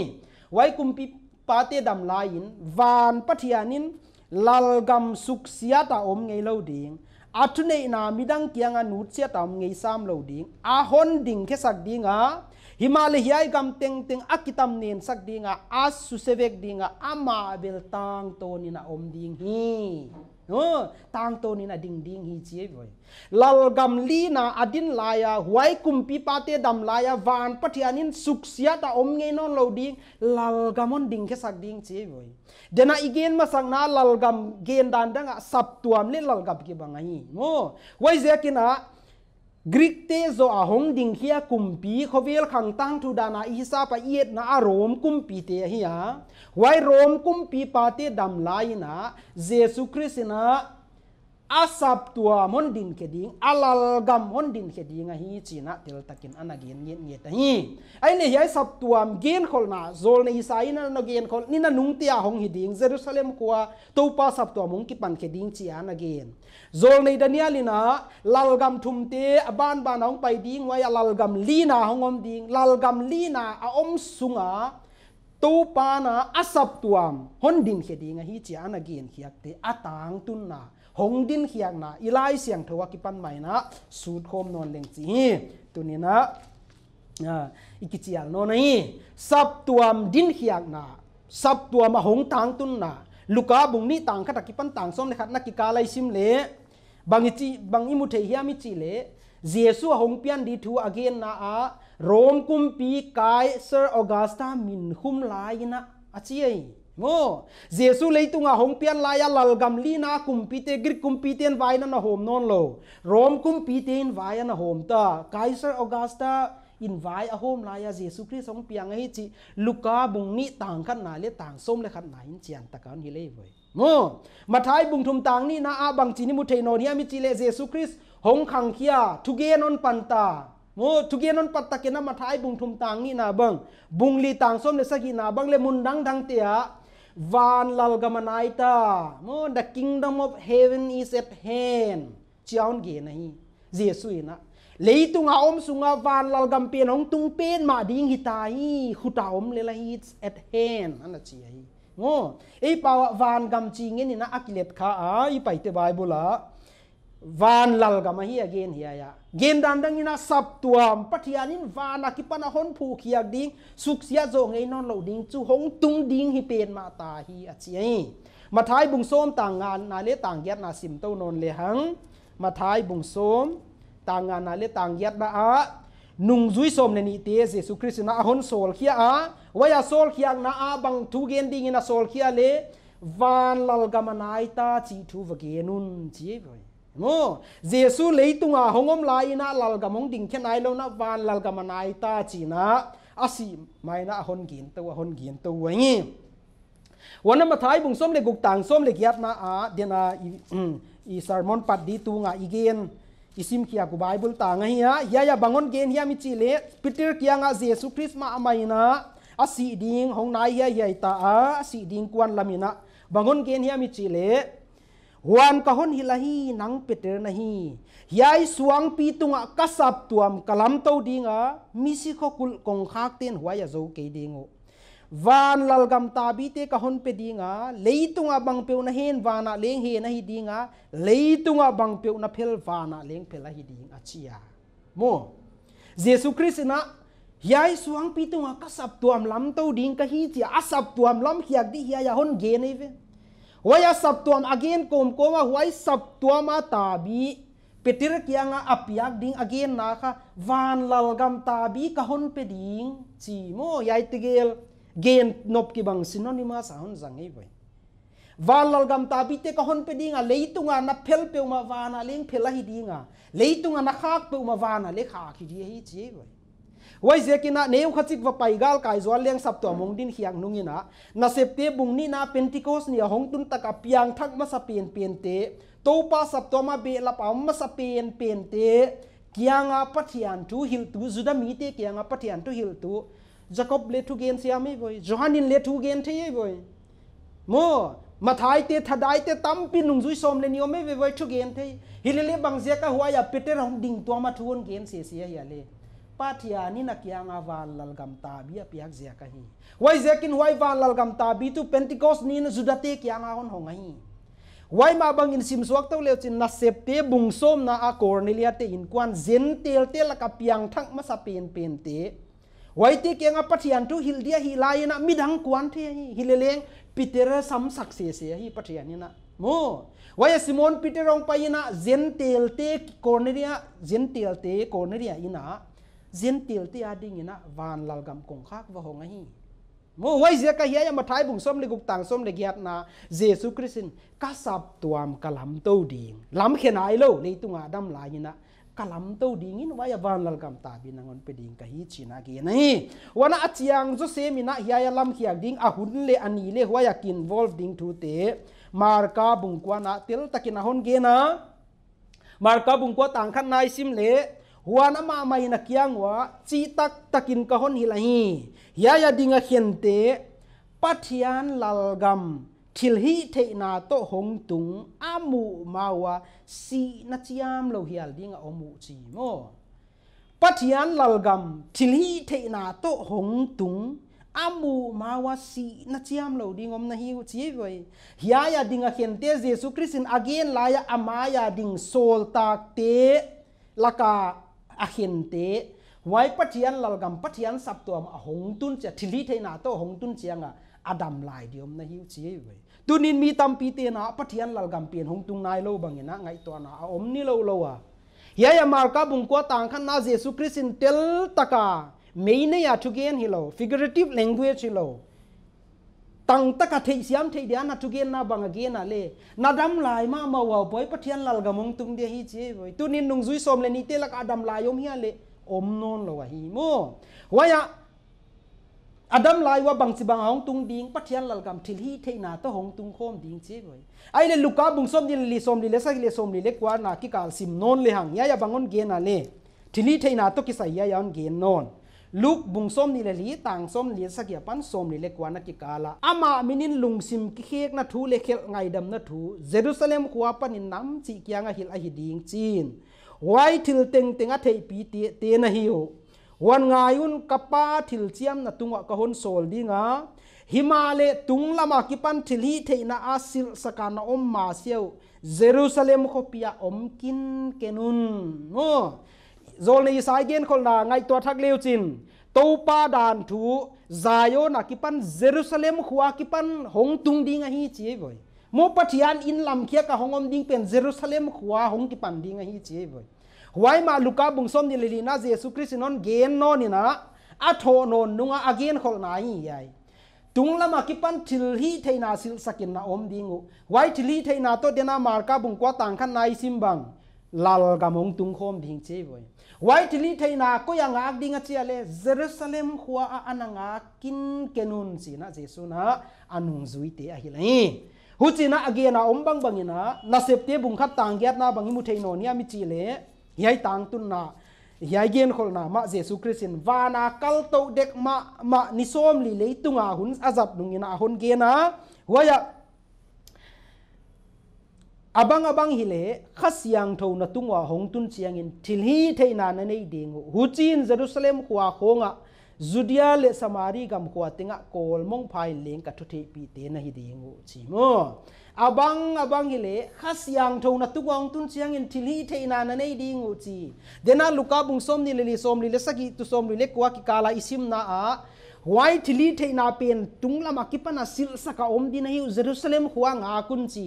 Huai kumpi pate dam lain van pathianin lalgam suk sia ta om ngei lo ding. Athune na midang kianga nu chia ta om ngei sam lo ding. A hon ding khe sak ding a. Himalaya gam teng teng akitam nen sak dinga as susevek dinga ama bel tang to ni na om ding hi. No tang to ni na ding ding hi chi voi. Lal gam li na adin laya huai kumpi pate dam laya van pathianin suksia ta om nge non lo ding lal gamon ding ke sak ding chi voi. Dena igen masang na lal gam gen dan danga sap tuam le lal gam ki bangai. Mo wai zekina Greek te zo a hong ding hia kumpi khovel khang tang thu dana isa pa yet na rom kumpi te hia. Wai rom kumpi pa te dam lai na. Jesu christ na asap tua mon din ke ding, alal gam mon din ke ding hi china tel takin anagin nget ta hi ai ne hi sap tuam gen khol na, zol ne isai na no gen khol, ni na nung tia hong hi ding, jerusalem kwa to pa sap tua mong ki pan ke ding chi an again. Zol ne danielina lal gam thum te aban ban hong pai ding, wai lal gam lina hong om ding, lal gam lina a om sunga to pa na asap tuam hon din ke ding hi chi an again, hiak te atang tun na. หงดินเขียงนะอีไลเสียงเทวกิปันใหม่นะสูตรโคมนอนเล่งจีตัวนี้นะอีกิจียงโนนี่สับตัวมดินเขียงนะสับตัวมาหงต่างตุนนะลูกาบุงนี่ต่างขัดกิปันต่างส้มเลยขัดนักกิกาไลซิมเละบางอิจิบางอิมุเทียมิจิเละเจสุหงเปียนดีทูอเกนนะอาโรมกุมปีกายเซอร์ออกัสตามินคุมลายนะอาเจีย ngo jesu leitunga hongpian laya lalgam lina kumpite gir kumpiten vaina na hom non lo rom kumpiten vaina na hom ta kaiser augusta in vai a hom laya jesu christ hong piang hi chi luka bung ni tang khan na le tang som le khan na in chian takan hi le voi ngo mathai bung thum tang ni na a bang chi ni mu thein non hi mi chi le jesu christ hong khang khia thuge non panta โอ้ทุกยนนปัตตะเกนะมาท้ายบุงทุมตังนี่นาบังบุงลีตังส้มเลสกีนาบังเลมุนดังดังเตีย van lal gamanaita mo the kingdom of heaven is at hand. Chiaon ge nahi jesu ina. Leitunga om sunga van lal gam pen hong tung pen ma ding hitai khuta om le la it's at hand. Ana chi ai ngo ei pa van gam chi ngeni na akilet kha. A i pai te bible a van lal gam hi again hi ya. Gen dan dang ina sap tuam. Pathianin vana ki pana hon phu khiak ding. Suk sia zo ngei non lo ding. Chu hong tung ding hi pen ma ta hi a chi mathai bung som tang ngan na le tang yat na sim to non le hang. Mathai bung som tang ngan na le tang yat ba a. Nung zui som ne ni te jesu christ na hon sol khia a. Wa ya sol khia na a bang thu gen ding ina sol khia le. Van lal gamanai ta chi thu vagenun chi voi mo jesu leitunga à, hongom laina lal gamong ding khen ai lo na, van lal gamanai ta china asi maina hon gin to hon gin to wangi wana mathai bung som le guk tang som le giat na a dena i sermon pat di tu nga igen isim kia ku bible ta nga hiya ya ya bangon gen hiya mi chi le peter kia nga jesu christ ma amaina à asi ding hong nai ya ya ta a asi ding kwan lamina bangon gen hiya mi chi le wan ka hon hilahi nang peter na hi. Yai suang pi tunga kasap tuam kalam to dinga misi kho kul kong khak ten huaya zo ke dingo. Van lalgam tabi te ka hon pe dinga leitunga bang peu na hen wana leng he na hi dinga leitunga bang peu na phel wana leng phela hi ding achia mo, jesu christ na, yai suang pi tunga kasap tuam lam to ding ka hi chi asap tuam lam hiak di hiya ya hon ge nei ve. Waya sab tuam again kom koma huai sab tuama tabi petir kia nga apiak ding again na ka van lalgam tabi kahon pe ding chi mo yai tigel gen nop ki bang synonyma sa hon zangai boy van lalgam tabi te kahon pe dinga leitunga na phel pe ma wana leng phela hi dinga leitunga na khak pe ma wana le kha ki di hi chi boy wai zekina neu khachik wa paigal kai zo leng sap to mong din hiang nungina na septe bung ni na pentecost ni hong tun taka piang thak ma sa pen pen te to pa sap to ma be la pa ma sa pen pen te kianga pathian tu hil tu zuda mi te kianga pathian tu hil tu jacob le tu gen siami boy johanin le tu gen the boy mo mathai te thadai te tam pin nung zui som le niome ve voi tu gen the hilele bang zia ka huaya peter hong ding to ma thuon gen se se ya le pathia ni na kya nga van lal gam ta bi piak zia ka hi wai zekin wai van lal gam ta bi tu pentecost ni na zudate kya nga hon hong hi wai ma bang in sim suak to le chin na sep te bung som na a cornelia te in kwan zen tel tel ka piang thak ma sa pen pen te wai te ke nga pathian tu hil dia hi lai na midang kwan the hi hileleng peter sam sak se se hi pathian na mo wai simon peter ong pa ina zentel te cornelia zentel te cornelia ina zentel te ading ina, van lalgam kong khak wa hong hi. Mo wai zia ka hiya ma thai bung som le guk tang som le giat na, jesu christin ka sap tuam kalam to ding. Lam khenai lo, le tunga dam la ina kalam to dingin waya van lal gam ta bi nangon pe ding ka hi china ki nei wana achiang zo se mina hiya ya lam khiak ding, a hun le ani le waya kin volve ding thu te. Marka bung kwa na, tel takin a hon ge na. Marka bung kwa tang khan nai sim le huan ama mai na kiang wa chi tak takin ka hon hi la hi. Hiya ya dinga hian te, pathian lalgam thil hi the na to hong tung, amu mawa, si na chiam lo hial ding a omu chi mo. Pathian lalgam thil hi the na to hong tung, amu mawa, si na chiam lo ding om na hi chi voi. Ya ya ding a te, jesu christin again la ya amaya ding sol tak te, laka a hen te wai pathian lalgam pathian sap tuam a hong tun cha thil hi the na to hong tun chianga adam lai diom na hi chi voi tunin mi tam pi te na pathian lal gam pian hong tung nai lo bangina ngai to na om ni lo lo wa ya ya mar ka bung ko tang khan na jesu christin tel taka mei ne ya thu gen hi lo figurative language hi tăng tất cả thị siam thị địa na thu gen na bang again na le. Na dam lai ma ma wa boy pathian lal gam mong tung dia hi che boy tunin nung zui som le ni te lak adam lai yom hi le. Om non lo wa hi mo. Wa ya, adam lai wa bang bang hong tung ding pathian lal gam thil hi theina to hong tung khom ding che boy ai le luka bung som dil li som li le sa le som li le kwa na ki kal sim non le hang. Ya ya bangon ge na le. Thili theina to ki sa ya yan ge non luk bung som ni le li, tang som li sa ya pan som li le kwa na ki kala ama minin lung sim ki khek na thu le khel ngai dam na thu. Jerusalem khwa panin nam chi kyanga hil a hi ding chin. Wai thil teng teng a thei pi te na hi wan ngayun kapa thil chiam na tunga ka hon sol dinga himale tung lama kipan thil hi theina asil sakana om ma siau jerusalem khopia om kin kenun no. Zol nei sai gen khol na ngai to thak leu chin to pa dan thu zayo na kipan jerusalem khuwa kipan hong tung dinga hi chi voi mo pathian in lam khia ka hongom ding pen jerusalem khuwa hong kipan dinga hi chi voi wai ma luka bung som ni le na jesu christ non gen no ni na a tho no nunga again khol na hi yai tung lama ki pan thil hi theina sil sakin na om dingu wai thil hi theina to dena mar ka bung kwa tang khan nai sim bang lal ga mong tung khom ding che ไว้ที่ลีไทยนาก็ยังอักดิงเจียเลยเยรูซาเล็มขัวอันงักกินเกนุนสินะเจสุนะอันุงจุยเตะฮิลัยหุจินะอเกนาอมบังบังินะนาเซปเตบุงขัดต่างเยรนาบังอิมุเทยนเนียมิจิเลยัยต่างตุนนายัยเกนคนนามาเจสุคริสินวานาคัลโตเด็กมามานิสอมลีเลตุงอาหุนอาจับนุงินะหุนเกนาหัวยา abang abang hile khasyang tho na tungwa hong tun chiang in thil hi theina na nei ding hu chin jerusalem khwa khonga Judea le Samari gam khwa tinga kol mong phai leng ka thu the pi te na hi ding chi mo abang abang hile khasyang tho na tuwang tun chiang in thili theina na nei ding u chi dena luka bung som ni le som li le sagi tu som li le kwa ki kala isim na a huai thili theina pen tunglam akipana sil saka om dina hiu jerusalem huang akun chi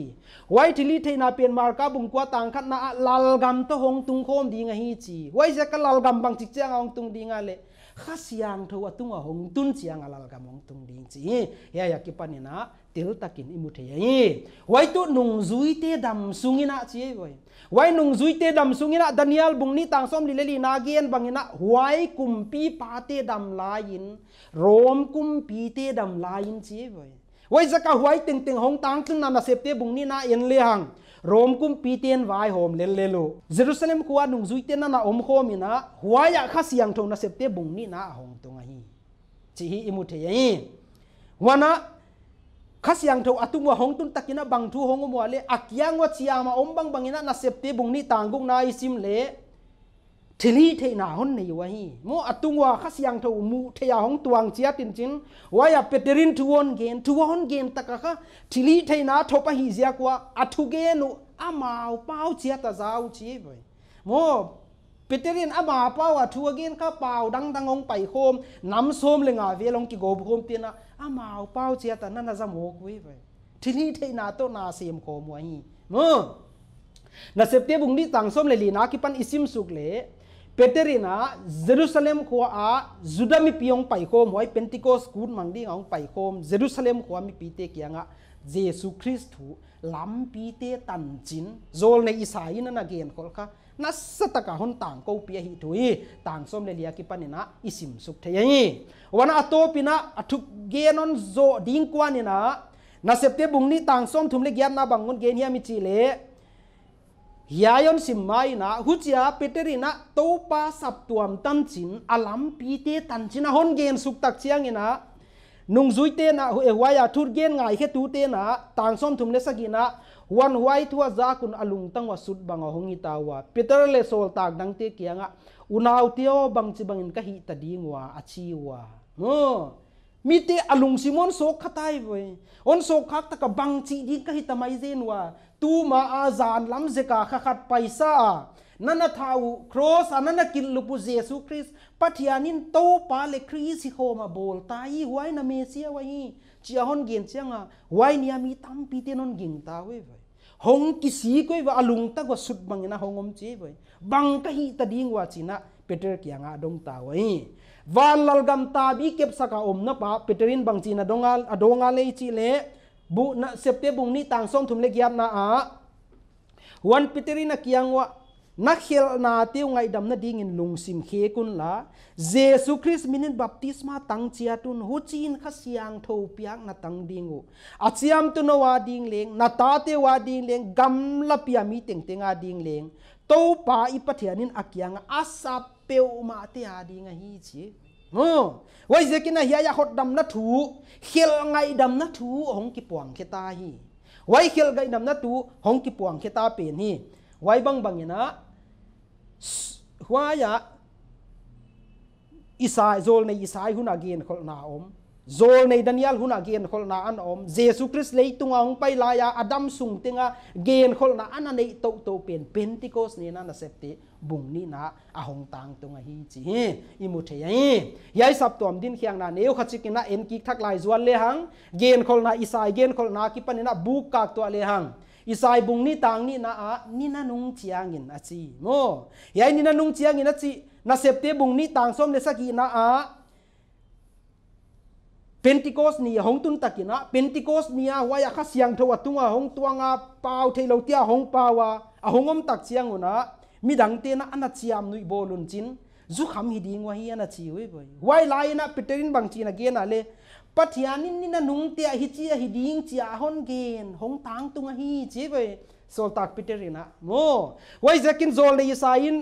huai thili theina pen marka bung kwa na lalgam to hong tung khom dinga hi chi Wai jaka lalgam bang chi tung dinga le? Khasyang tho atunga hong tun chiang alal gam mong tung ding chi. Ya ya ki panina til takin imu the yi wai tu nung zui te dam sungina chi wai wai nung zui te dam sungina daniel bung ni tang som li le li na gen bangina wai kumpi pa te dam lain rom kumpi te dam lain chi wai wai zaka wai ting ting hong tang tung na na sep te bung ni na en le hang rom kum pi ten vai hom len le lo jerusalem kuwa nung zui te na na om khom ina huaya kha siang thong na sep te bung ni na hong tonga hi. Chi hi imu the yi wana khasyang tho atungwa hong tun takina bang thu hong mo le akyang wa chiama om bang bangina na septe bung ni tangung na isim le. ทีนี้ทนาหนในวะฮีโมอตุงว่าขัสยังทูมูเทียหงตวงเจียตินจินวัยาเปตรินทวนเกนทวนเกนตะกะค่ะทีนี้ทนาทบะฮีเจียกว่าอัทุเกนุอามาวเป้าเจียตาซาวชีบอยโมเปตรินอามาเป้าอัทุเกนข้าเป้าดังดังองไปโคมน้ำส้มเลงอาเวลงกิโกบโคมเติยนะอามาวเป้าเจียตะนั่นนะจมูกวิไปทีนี้ทนาโตนาเสียมโคมวัยโมนาเซปเตียบุงดีต่างส้มเลยลีนากิปันอิซิมสุกเล peterina jerusalem kho a judami piong pai khom hoi pentecost kun mang ding ong pai khom jerusalem kho mi pi te kianga jesu christ thu lam pi te tan chin zol nei isai na na gen khol kha na sataka hon tang ko pi hi thui tang som le lia ki panina isim suk the yi wana atopina athuk genon zo ding kwanina na septe bungni tang som thum le gyam na bangun gen hi mi chi le hiayon simmai na huchia peteri na, topa sap tuam alam pi te tan chin hon gen suk tak chiang ina. Nung zui te na hu e waya thur gen ngai khe tu te na, tang som thum le sagina wan huai thua za kun alung tang wa sut banga hongi tawa peter le sol tak dang te kianga unaw tio bang chi bangin ka hi ta dingwa achi wa. No mi te alung simon so khatai voi. On so khak ta ka bang chi ding ka hi ta mai zen wa tu ma a zan lam zeka kha khat paisa nana thau cross anana kin lupu jesu christ. Pathianin to pa le christ ho ma bol. Tai huai na mesia wa hi. Chia hon gen chianga huai nia mi tam pi te non ging ta we vai hong ki si koi wa alung ta go sut bang na hongom che vai bang ka hi ta ding wa china peter kianga dong ta wai. Van lal gam ta bi kep saka om na pa, peterin bang china dongal adonga le chi le bu na septe bung ni tang som thum le gyam na a wan peterina kiangwa na khel na tiu ngai dam na ding in lung sim khe kun la. Jesu christ minin baptisma tang chia tun, hu chin kha siang tho piak na tang dingu achiam tu no wa ding leng, na ta te wa ding leng, gam la pia mi teng tenga ding leng. To pa i pathianin akyang asap peu ma te a ding a hi chi. No wai zekina hiya ya hot dam na thu khel ngai dam na thu hong ki puang ke ta hi wai khel gai dam na tu hong ki puang ke ta pen hi wai bang bangina huaya isai zol nei isai hun again khol na om zol nei daniel hun again khol na an om jesu christ lei tunga ong pai la ya adam sung tinga gen khol na an nei to to pen pentecost ni na na septe bung ni na a hong tang tunga hi chi hi, imu the yai yai sap tom din khiang na neu na en ki thak lai zual le hang. Gen khol na isai, gen khol na ki panina buk ka to le hang. Isai bung ni tang ni na a, ni na nung chiang in achi mo. Yai ni na nung chiang in achi na septe bung ni tang som le saki na a. Pentecost ni hong tun takina Pentecost ni a waya kha siang tho atunga hong tuanga pau thelo tia hong pawa a hongom tak chiang una mi dang te na ana chiam nui bolun chin. Zu kham hi ding wa hi ana chi we boy wai lai na peterin bang chi na ge na le. Pathianin ni na nung te hi chi hi ding chi a hon gen. Hong tang tung hi chi ve sol tak peterina mo. Wai zakin zol le isain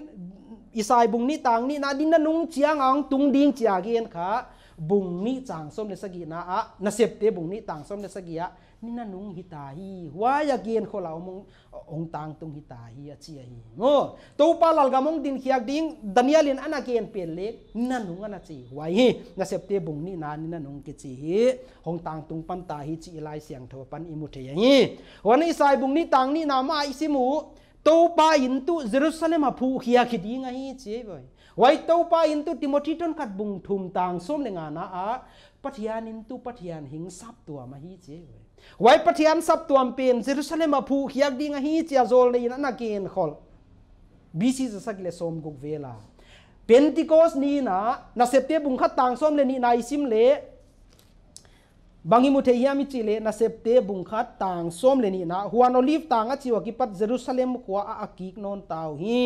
isai bung ni tang ni na din na nung chiang ang tung ding chi a gen kha. Bung ni chang som le sagi na a. Na sep te bung ni tang som le sagi a. นี่นั่นุงฮิตาฮีวายาเกียนคนเรามงองตังตุงฮิตาฮีอาเชียฮีโมตูปาลลกามงดินเขียกดิ้งดานยาลินอัาเกียนเปลี่ยนเล็กนั่นนุงอันจีวายฮีนาเซปเตบุงนี่นานี่นั่นนุงกิจีฮีองตังตุงปันตาฮีจีลายเสียงเทวปันอิมุเทียฮีวันนี้สายบุงนี่ตางนี่นามาอิสิมูตูปาอินตุเยรูซาเล็มผู้เขียกดิ้งไงเจีบอยไว้ตูปาอินตุติโมธีตนกัดบุงทุมตางส้มเลงานาอาปัทยานินตุปัทยานหิงซับตัวมาฮีเจีบอย ไว้ประเทียมสับตัวมเป็นเยรูซาเล็มผู้เฮียกดิงหีเจียโจลในนั่นกเองขอลบีซีจะสักเลสอมกุกเวลาเป็นติโกสนี่นะนาเซปเตบุงขัดต่างส้มเลนีนายซิมเลบางฮิมุเทียมิจิเลนาเซปเตบุงขัดต่างส้มเลนี่นะฮวานอลิฟต่างอจิวกิปัตเยรูซาเล็มขวาอากิกนนตาวฮี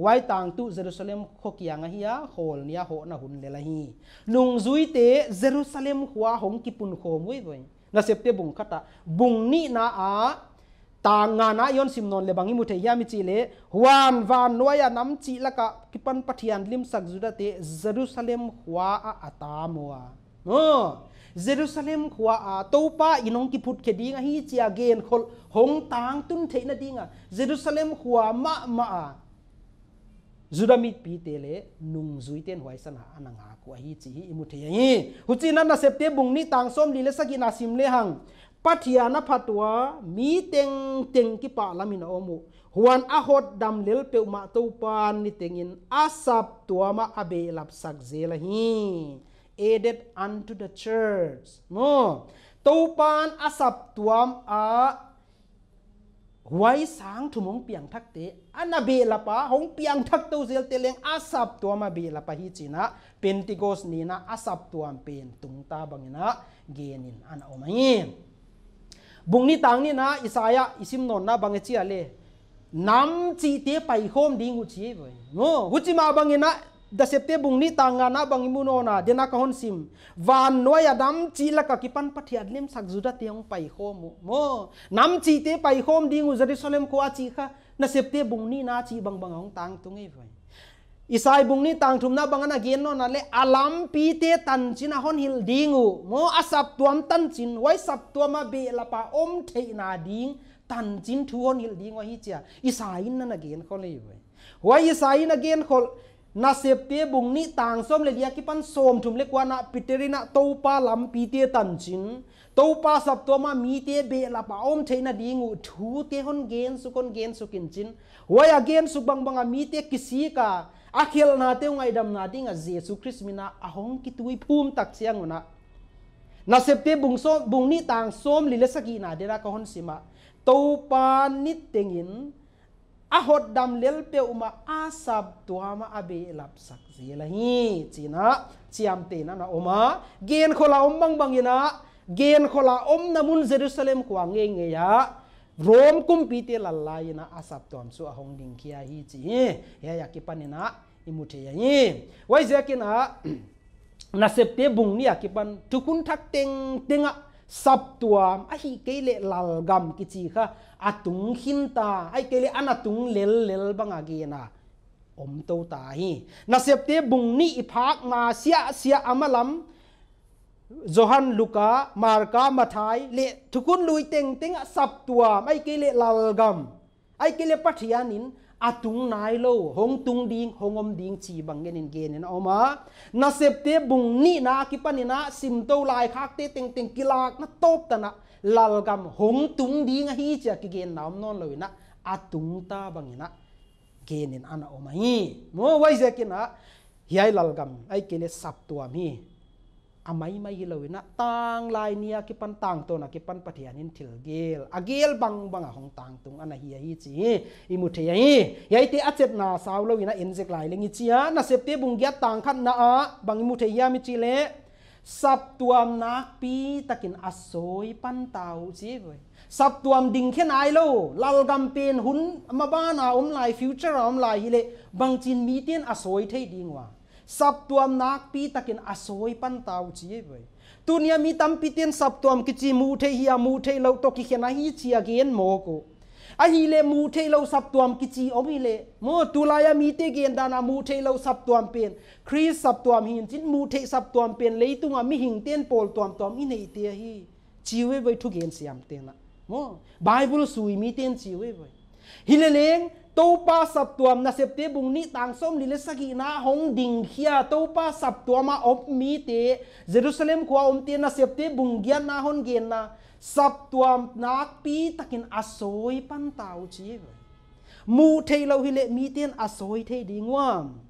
ไว้ต่างตุเยรูซาเล็มขกียงหิยโคลเนียโหนะหุนเลลาฮีนุงจุยเตเยรูซาเล็มขวาหงกิปุนโคมวยบ่ na sep te bung khata bung ni na a tang nga na yon sim non le bangi mu the hiami chi le huan van noya nam chi laka ki pan pathian lim sak juda te jerusalem khwa a atamwa no Jerusalem khwa a topa inong ki put ke dinga hi chia gen khol hong tang tun the na dinga Jerusalem khwa ma ma a Judamit pi tele nung zui ten huai sana ananga ko hi chi hi imu the hi hu chi na na septe bung ni tang som li le sagi na sim le hang pathiana phatwa mi teng teng ki pa lamina omu huan a hot dam lel pe ma to pan ni tengin asap tuama abe lap sak zela hi added unto the church no to pan asap tuam a quay sáng thu mong piang thắc tế. À, Anh bị là pa hong piang thắc tu zel te leng. À, asap tua mà bị là pa hi china pentecost ni na asap à, tuam pen tung ta bangina genin ana omai bung ni tang ni na isaya isim non na bang chi ale nam chi te pai khom ding u chi voi no hu chi ma bang na da septe bung ni tanga na bang imuno na dena ka hon sim. Van noya dam chi la ka kipan pathiat lem sak juda te ong pai khom mo, nam chi te pai khom ding u jerusalem ko achi chi kha. Na septe bung ni na chi bang bang ong tang tung ei voi. Isai bung ni tang thum na bangana gen no na le alam pi te tan china hon hil dingu. Mo asap tuam tan chin, wai sap tuama be la pa om thei na ding, tan chin thu hon hil ding wa hi cha isai na na gen khol le vai wai isai na gen khol na sep te bung ni tang som le dia ki pan som thum le kwa na piterina to pa lam pi te tan chin. To pa sap to ma mi te be la pa om thei na dingu thu te hon gen su kon gen su kin chin. Wa ya gen su bang bang mi te kisi ka akhel na te ngai dam na ding a jesu christ mina ahong ki tui phum tak chiang na. Na septe bung so bung ni tang som li le saki na dera ka hon sima to pa ni tengin a hot dam lel pe uma asab tuama abe lap sak la hi. China chiam te na na oma gen khola om bang bang ina gen khola om namun jerusalem kwa nge nge ya. Rom kumpi te lalai na asab tuam su ahong ding kia hi chi ya ya ki panina imute ya hi. Wai zakina na <clears throat> septe bung ni akipan tukun thak teng, tenga sắp tuam a hi kele lal gam ki chi kha atung hinta ai kele anatung lel lel banga ge na om to ta hi. Na septe bung ni iphak ma sia sia à amalam Johan Luka, Marka Mathai le thukun lui teng teng à, sap tua, ai ke le lalgam ai ke le pathianin atung nai lo hong tung ding hongom ding chi bangen in gen in oma na sep te bung ni na ki panina sim to lai khak te teng teng kilak na top ta na lalgam hong tung ding hi cha ki gen nam non lo na atung ta bangina gen in ana oma hi mo wai zekina hiai lalgam ai ke le sap tua mi amai mai hi loina. Tang lai nia ki pan tang to na ki pan pathian in thil gel. Agel bang bang a hong tang tung. Ana hi hi chi. I mu the hi. Yai te achet na saw loina in jek lai lengi chia na sep te bung gya tang khan na a. Bang mu the ya mi chi le. Sap tuam nak pi takin asoi pan tau chi voi sap tuam ding khen ai lo. Lal gam pen hun. Ma ba na om lai future om lai hi le. Bang chin mi ten asoi thei ding wa. สับตัวมนักปีตะกินอสวยปันตาวจีเว้ยตุนยามีตัมปีเตียนสับตัวมกิจิมูเทียมูเทเราตกิเขียนหิจียเกียนโมโกอะฮีเลมูเทเราสับตัวมกิจิอมิเลโมตุลายามีเตเกียนดานามูเทเราสับตัวมเป็นครีสสับตัวมหินจินมูเทสับตัวมเป็นเลยตุงามีหิงเตียนโปลตัวมตัวมอินเนเตียฮีจีเว้ยทุกเกียนสยามเตียนะโมไบเบิลสุยมีเตียนจีเว้ยฮิเลเลง sap tuam na sep te bung ni tang som lile sagi na hong ding khia. To pa sap tuama op mi te. Jerusalem kwa om te na sep te bung gian na hon gen na. Sap tuam nak pi takin asoi pan tau chi mu thei lo hi le mi ten asoi thei ding wam.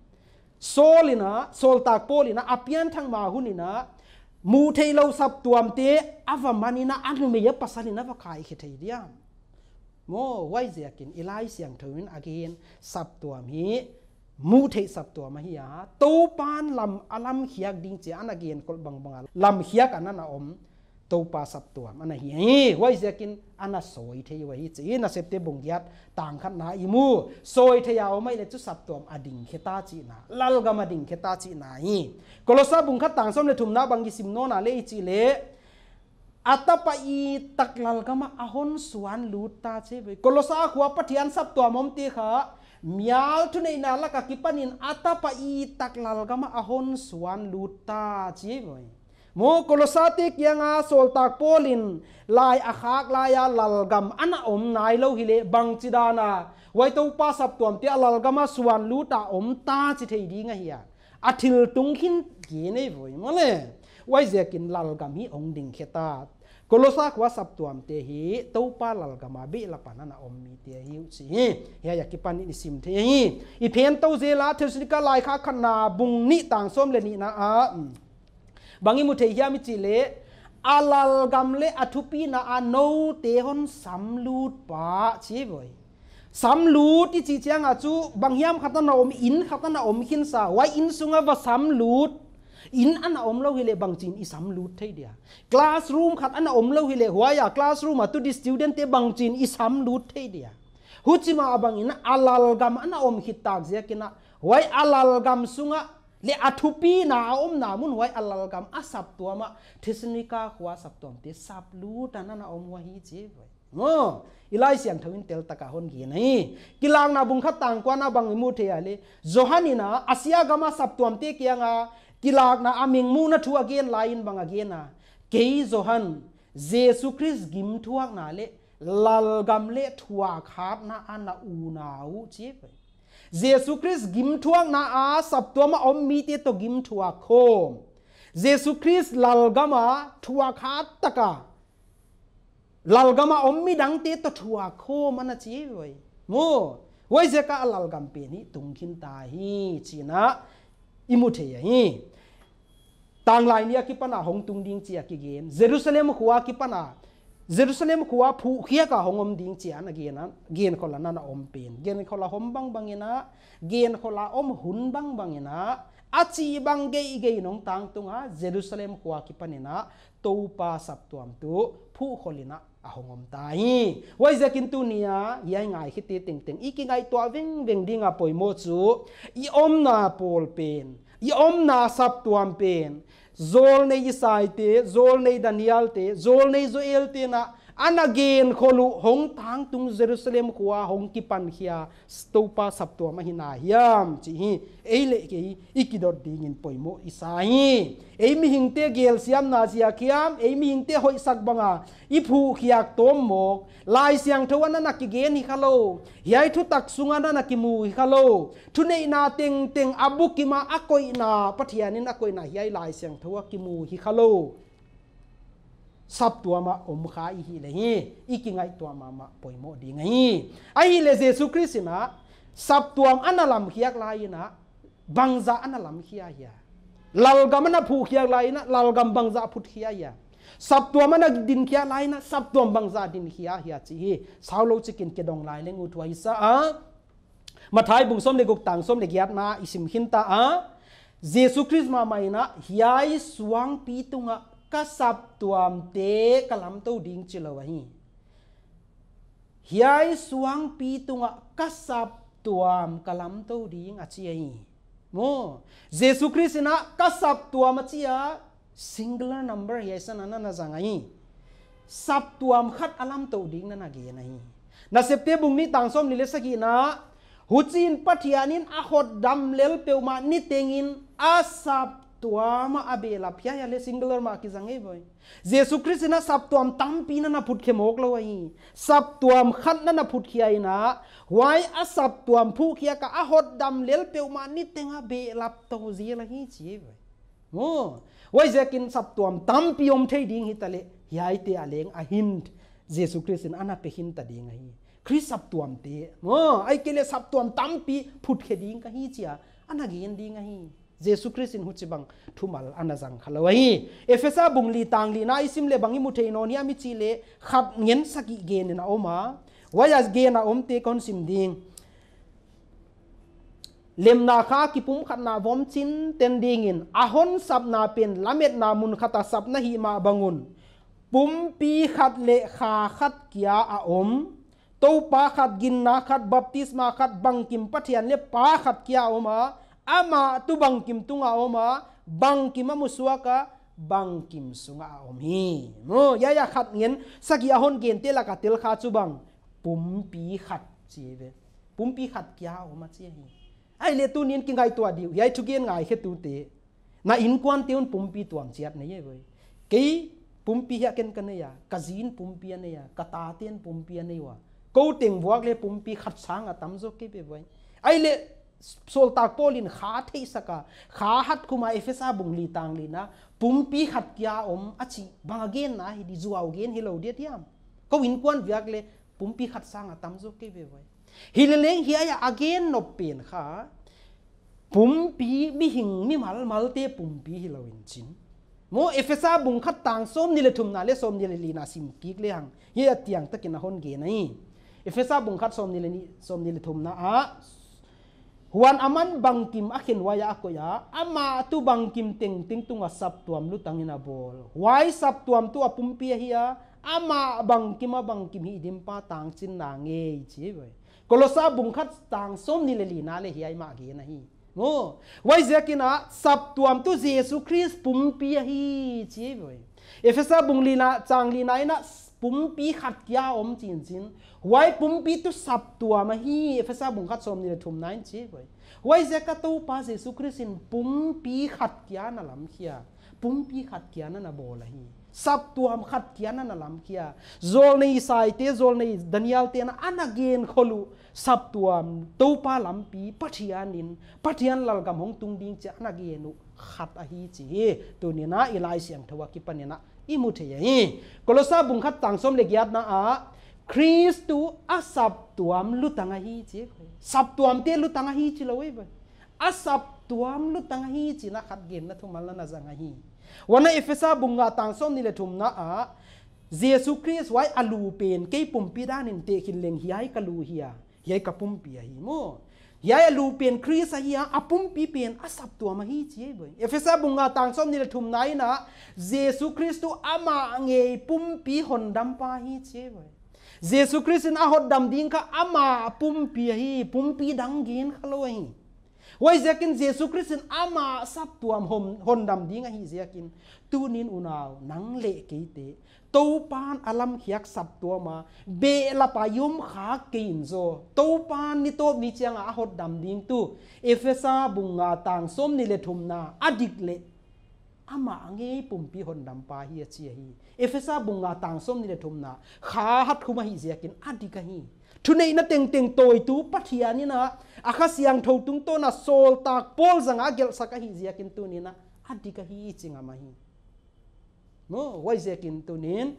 Solina sol tak polina apian thang ma hunina mu thei lo sap tuam te avamanina anu me ya pasalina va khai โมไว้เสียกินอีไลเสียงถืนอากินสับตัวมีมูเทสับตัวมาฮิยาตูปานลำอลัมเขียกดิงเจอันอากินกลบังบังลำเขียกอันนั้นอมตูปาสับตัวมันเฮียไว้เสียกินอันสวยเทวะฮิจีน่ะเสพเตบงยัดต่างขันาอิมูสวยเทยาวไม่เลยจุสับตัวอดิ่งเขตาจีนาลัลกามาดิ่งเขตาจีนาอีกลศบุงขัดต่างส้มเลยถุมนาบังกิสิมโนนาเลจีเล le atapa i taklal kama ahon suan luta che ve kolosa khwa pathian sap to mom ti kha. Mial tu nei na la ka kipanin atapa i taklal kama ahon suan luta che ve mo kolosa te kyanga sol tak polin lai akhak laya lalgam ana om nai lo hile bang chidana wai to pa sap tuam te lalgama suan luta om ta chi thei di nga hiya athil tung khin ge nei mole wai zekin lalgam hi ong ding kheta? Kolosa kwa sap tuam te hi to pa lal gama be la panana om mi te hi chi ya ya ki pan ni sim the hi. I phen to je la thesnika lai kha khana bung ni tang som le ni na a. Bangi mu the hi mi chi le alal gam le athupi na a no te hon sam lut pa chi voi. Sam lut ti chi chang a chu bangyam khatana om in khatana om khin sa wai in sunga va sam lut in an om lo hi le bang chin i sam lut thei dia. Classroom khat an om lo hi le huaya classroom tu di student te bang chin i sam lut thei dia. Huchima abang in alal gam an om hit tak zia kina. Huai alal gam sunga. Le athupi na om na mun huai alal gam asap tuama thisnika huwa sap tuam te sap lut an an om wa hi je vai ngo. Ilai siang thawin tel taka hon gi nei. Kilang na bung khat tang kwa na bang mu the ale johanina asia gama sap tuam te kianga kilak na aming mu na thu again lain bang again na ke zohan jesu christ gim thuak na le lal gam le thua khap na ana u na u chi pe jesu christ gim thuak na a sap to ma om mi te to gim thua khom jesu christ lal gama thua khat taka lal gama om mi dang te to thua khom ana chi voi mo wai je ka lal gam pe ni tung khin ta hi อิมุเทียฮีต่างลายนี้กิปนาหงตุงดิงเจียกิเกนเยรูซาเล็มขัวกิปนาเยรูซาเล็มขัวผู้เขียกัะหงอมดิงเจียนเกนนั้นเกนคนละนั้นอมเป็นเกนคนละหอมบังบังเงนะเกนคนละอมหุนบังบังเงนะอาจีบังเกยเกยนองต่างตุงฮะเยรูซาเล็มขัวกิปนินะตูปาสับตัวมตุผู้คนละ À, ahongom tai wai zakin tu nia yai ngai khiti ting ting. Iki ngai to veng veng dinga poimo chu. I om na pol pen. I om na sap tuam pen. Zol nei sai te, zol nei daniel te, zol nei joel te na an again kholu hong tang tung jerusalem khuwa hong ki pan khia stopa sapto ma hina hiam. Chi hi eile ke ikidor ding in poimo isai ei mi hing gel siam na sia khiam, ei mi hing hoi sak banga. Iphu khiak tom mok, lai siang thawan na ki gen hi khalo. Hiai thu tak sunga na ki mu hi khalo. Thunei na teng teng abu ki ma akoi na pathianin akoi na hiai lai siang thawa ki mu hi khalo. Sap tua ma om kha i hi le hi ikingai tua ma ma poimo di ngai ai hi le jesu christ na sap tuam analam khiak lai na bangza analam khia ya lal gam na phu khiak lai na lal gam bangza phut khia ya sap tua mana din khia lai na sap tuam bangza din khia ya chi hi saulo chikin ke dong lai le ngu thua sa a mathai bung som le guk tang som le giat na isim hin ta a jesu christ ma mai na hiai suang pi tunga kasap tuam te kalam to ding chilawahi hiai suang pi tunga kasap tuam kalam to ding achiai mo jesu kristina kasap tuam aciya singular number hiai sanana na Sap tuam khat alam to ding na nagi na septe tangsom nilesagi na huchin pathianin ahot dam lel peuma ni tengin asap tuama abela pya ya le singular ma ki zangai boy jesu christ na sap tuam tam pi na na phut khe mok lo ai sap tuam khat na na phut khia ina wai a sap tuam phu khia ka a hot dam lel pe ma ni tenga be lap to zi la hi chi boy mo wai zekin sap tuam tam pi om thei ding hi tale yai te aleng a hint jesu christ in ana pe hin ta ding ai christ sap tuam te mo ai kele sap tuam tam pi phut khe ding ka hi chia ana gen ding ai jesu christ in huchibang thumal anazang khalawai efesa bungli tangli na isim le bangi muthei no ni ami chi le khat ngen saki gen na oma waya gen na om te kon sim ding lem na kha ki pum khat na vom chin ten ding in ahon sap na pen lamet na mun khata sap na hi ma bangun pum pi khat le kha khat kia a om to pa khat gin na khat baptisma khat bangkim pathian le pa khat kia oma ama tu bang kim tunga oma bangkim amusuaka bangkim sunga omi mo, ya ya khat ngien saki ahon gen te la ka tel kha chu bang. Pumpi khat chi ve. Pumpi khat kya oma chi hi. Ai le tu nin kingai tua diu. Yai chu gen ngai he tu te. Na in kwan te un pumpi tuang chiat ne ye voi. Ke pumpi ya ken kan ya. Kazin pumpi ne ya. Kata ten pumpi ne wa. Ko ting buak le pumpi khat sang a tam zo ke be voi. Ai le sol tak polin kha thei saka kha hat kuma efesa bung li tang li na. Pumpi khat kya om achi. Bangagen again na hi di zuaw gen hi lo dia tiam ko win kwan vyak le, pumpi khat sanga tam zo ke ve vai hi le leng hi aya again no pen kha. Pumpi mi hing mi mal mal te pumpi hi lo in chin. Mo efesa bung khat tang som ni le thum na le, som ni le li na sim ki le hang. Ye tiang takin hon ge nai. Efesa bung khat som ni le ni, som ni le thum na, a huan aman bangkim akin waya ako ya. Ama tu bangkim ting ting tunga sap tuam lu tangina bol. Wai sap tuam tu apumpi hiya ama bangkim bangkim hi dim pa tang chin na nge chi bai kolosa bungkhat tang som ni le li na le hi ma ge na hi. No wai zakina sap tuam tu jesu christ pumpi hi chi bai efesa bungli na changli na ina pumpi khat kya om chin chin wai pumpi tu sap tua ma hi, efesa bung khat som ni thum nain chi koi. Wai ze ka tu pa jesu christin pumpi khat kya na lam khia. Pumpi khat kya na na bol hi. Sap tuam khat kya na na lam khia. Zol nei sai te, zol nei daniel te na anagen kholu. Sap tuam to pa lam pi pathianin pathian lal gam hong tung ding cha anagenu khat a hi chi. Tu ni na ilai siang thawa ki panina imu the ye kolosa bung khat tang som le gyat na a. คริสตูอาศับตัวมลุตังหีจีสับตัวมเตลุตังหีจีละเว้ยอาศับตัวมลุตังหีจีนะขัดเกณฑ์นะทุมัละนะจังฮีวันนั้นเอเฟซาบุงกาตังส้มนี่แหละทุมนะอะเยซูคริสต์ไว้อลูเป็นเกยปุ่มปีด้านินเตคินเลงเฮียกะลูเฮียเฮียกะปุ่มปีฮีโมเฮียลูเป็นคริสเฮียอะปุ่มปีเป็นอาศับตัวมาฮีจีเบยเอเฟซาบุงกาตังส้มนี่แหละทุมไหนนะเยซูคริสต์อามาเงยปุ่มปีหอนดัมปาฮีจีเบย Jesu Christin hot dam ding ka, ama pumpi hi pumpi dangin khalo hi wai zekin Jesu Christin ama, sap tuam hom, hon dam ding hi zekin. Tunin unaw nang le ke te. To pan alam khiak sap tua ma be la pa yum kha kein zo. To pan ni to ni chang a hot dam ding tu. Efesa bunga tang som ni le thum na, adik le ama ange pumpi hon dampa hi chi hi efesa bunga tangsom ni le thumna kha hat khuma hi ziakin adi ka hi. Thunei na teng teng toy tu pathia ni na akha siang tho tung to na sol tak pol zanga gel saka hi ziakin tu ni na adi ka hi chinga ma hi. No, wai ziakin tu nin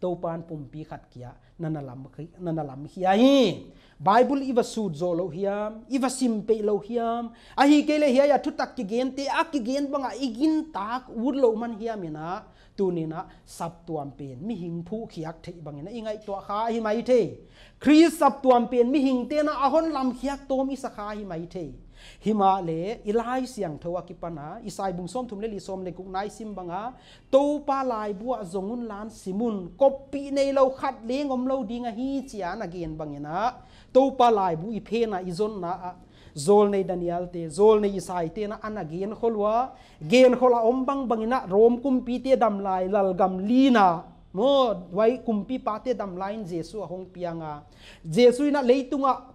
to pan pumpi khat kia nana lam nana lam hi ai bible iva sud zo lo hiam, iva sim pe lo hiam. A hi ke le hi ya thu tak ki gen te, a ki gen banga igin tak ud lo man hiam ina. Tunina sap tuam pen, mi hing phu khiak thei bangina ingai to kha hi mai the. Chris sap tuam pen, mi hing te na ahon lam khiak tom i sakha hi mai the. Hima le, ilai siang thowa ki pana isai bung som thum le, li som le kuk nai sim banga to pa lai bua zongun lan simun. Kopi nei lo khat le ngom lo dinga hi chia na gen bangina to pa lai bu i phe na izon na zol nei daniel te, zol nei isai te na ana gen kholwa. Gen khola ombang bangina rom kumpi te dam lai, lal gam lina mo, wai kumpi pa te dam lain jesu hong pianga. Jesu ina leitunga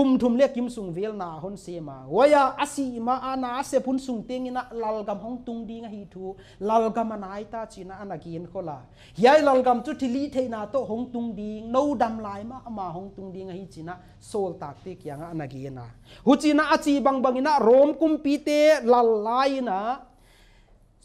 kum thum le kim sung vel na hon se ma waya asi ma ana se pun sung teng ina lal gam hong tung ding hi thu lal gam anai ta china ana gien khola yai lal gam chu thili thei na to hong tung ding no dam lai ma ama hong tung ding hi china sol tak te kyanga ana giena hu china achi bang bang ina rom kum pi te lal lai na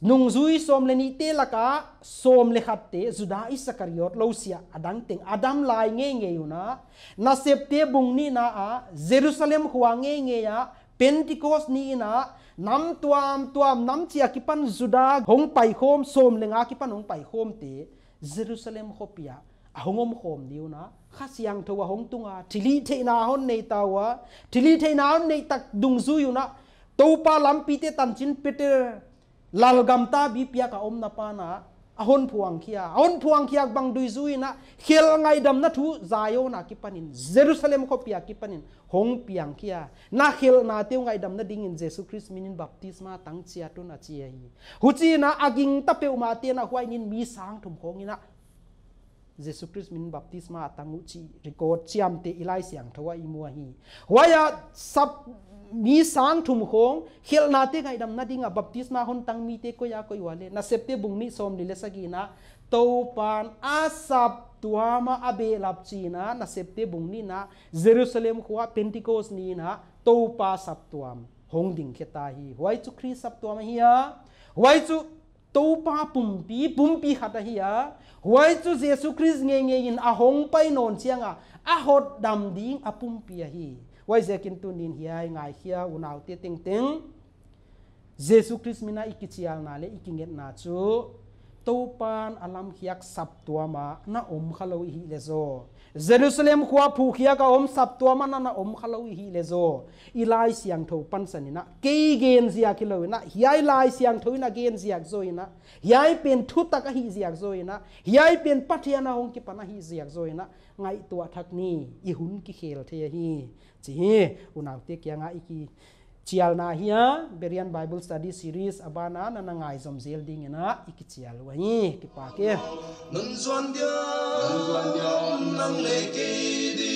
nung zui som le ni te laka som le khat te juda isakariot lo sia adang teng adam lai nge nge yuna na sep te bung ni na a jerusalem huwa nge nge ya pentecost ni na nam tuam tuam nam chia ki pan juda hong pai khom som le nga ki pan hong pai khom te jerusalem khopia ahongom khom niu na khasiang thowa hong tunga thili the na hon nei tawa thili the na hon nei tak dung zu yuna topa lampi te tan chin peter lal gam ta bi pia ka om na pa na ahon phuang khia. Ahon phuang khia bang dui zui na khel ngai dam na thu zayo na ki panin. Jerusalem ko pia ki panin. Hong piang khia. Na khel na teu ngai dam na ding in jesus christ minin baptisma tang chia tu na chia hi. Hu chi na aging ta pe ma te na huai nin mi sang thum khong ina. Jesus Christ min baptisma tangu chi record chiam te ilai siang thawa imua hi มีสางถุมคงเขียลนาเตไงดำนาดิงอะบัพติสมาคนตั้งมีเตก็ยาก็อยู่เลยนะเซปเตบุงนี่สมดิเลสกีนะตปานอาสับตัวมาอเบลับจีนะนะเซปเตบุงนี่นะเยรูซาเล็มขวาเพนติโกสนี่นะตปาสับตัวมหงดิ่งเขตาฮีหวยจุครีสับตัวมาเฮียหวยจุตปาปุ่มปีปุ่มปีขัดเฮียหวยจุเยซูคริสเงเงยินอาหงไปนอนเชียงอะอาหดดำดิ่งอาปุ่มปีฮี huai zekin tu nin hi ai ngai hia unau te ting ting jesu christ, mina ikichial na le, ikinget na chu. To pan alam hiak sap tuama na om khalo hi le zo. เยรูซาเล็มขวาผูกเขียก็อมสับตัวมันนั่นอมขลุ่ยฮีเลโซอีไลเสียงทูปันสนินะเกยเกนเสียกิโลนะเฮียไลเสียงทูนะเกนเสียกโซยนะเฮียเป็นทุตตะกะฮีเสียกโซยนะเฮียเป็นปัทยานาหงกิปนะฮีเสียกโซยนะไงตัวทักนี้อีหุนกิเคลเทียฮีจีอุนาวเตียงไงอีกี Cial na hiya berian bible study series abana na na ngai som zel ding na ik cial wa ki dia dia nang le ke ding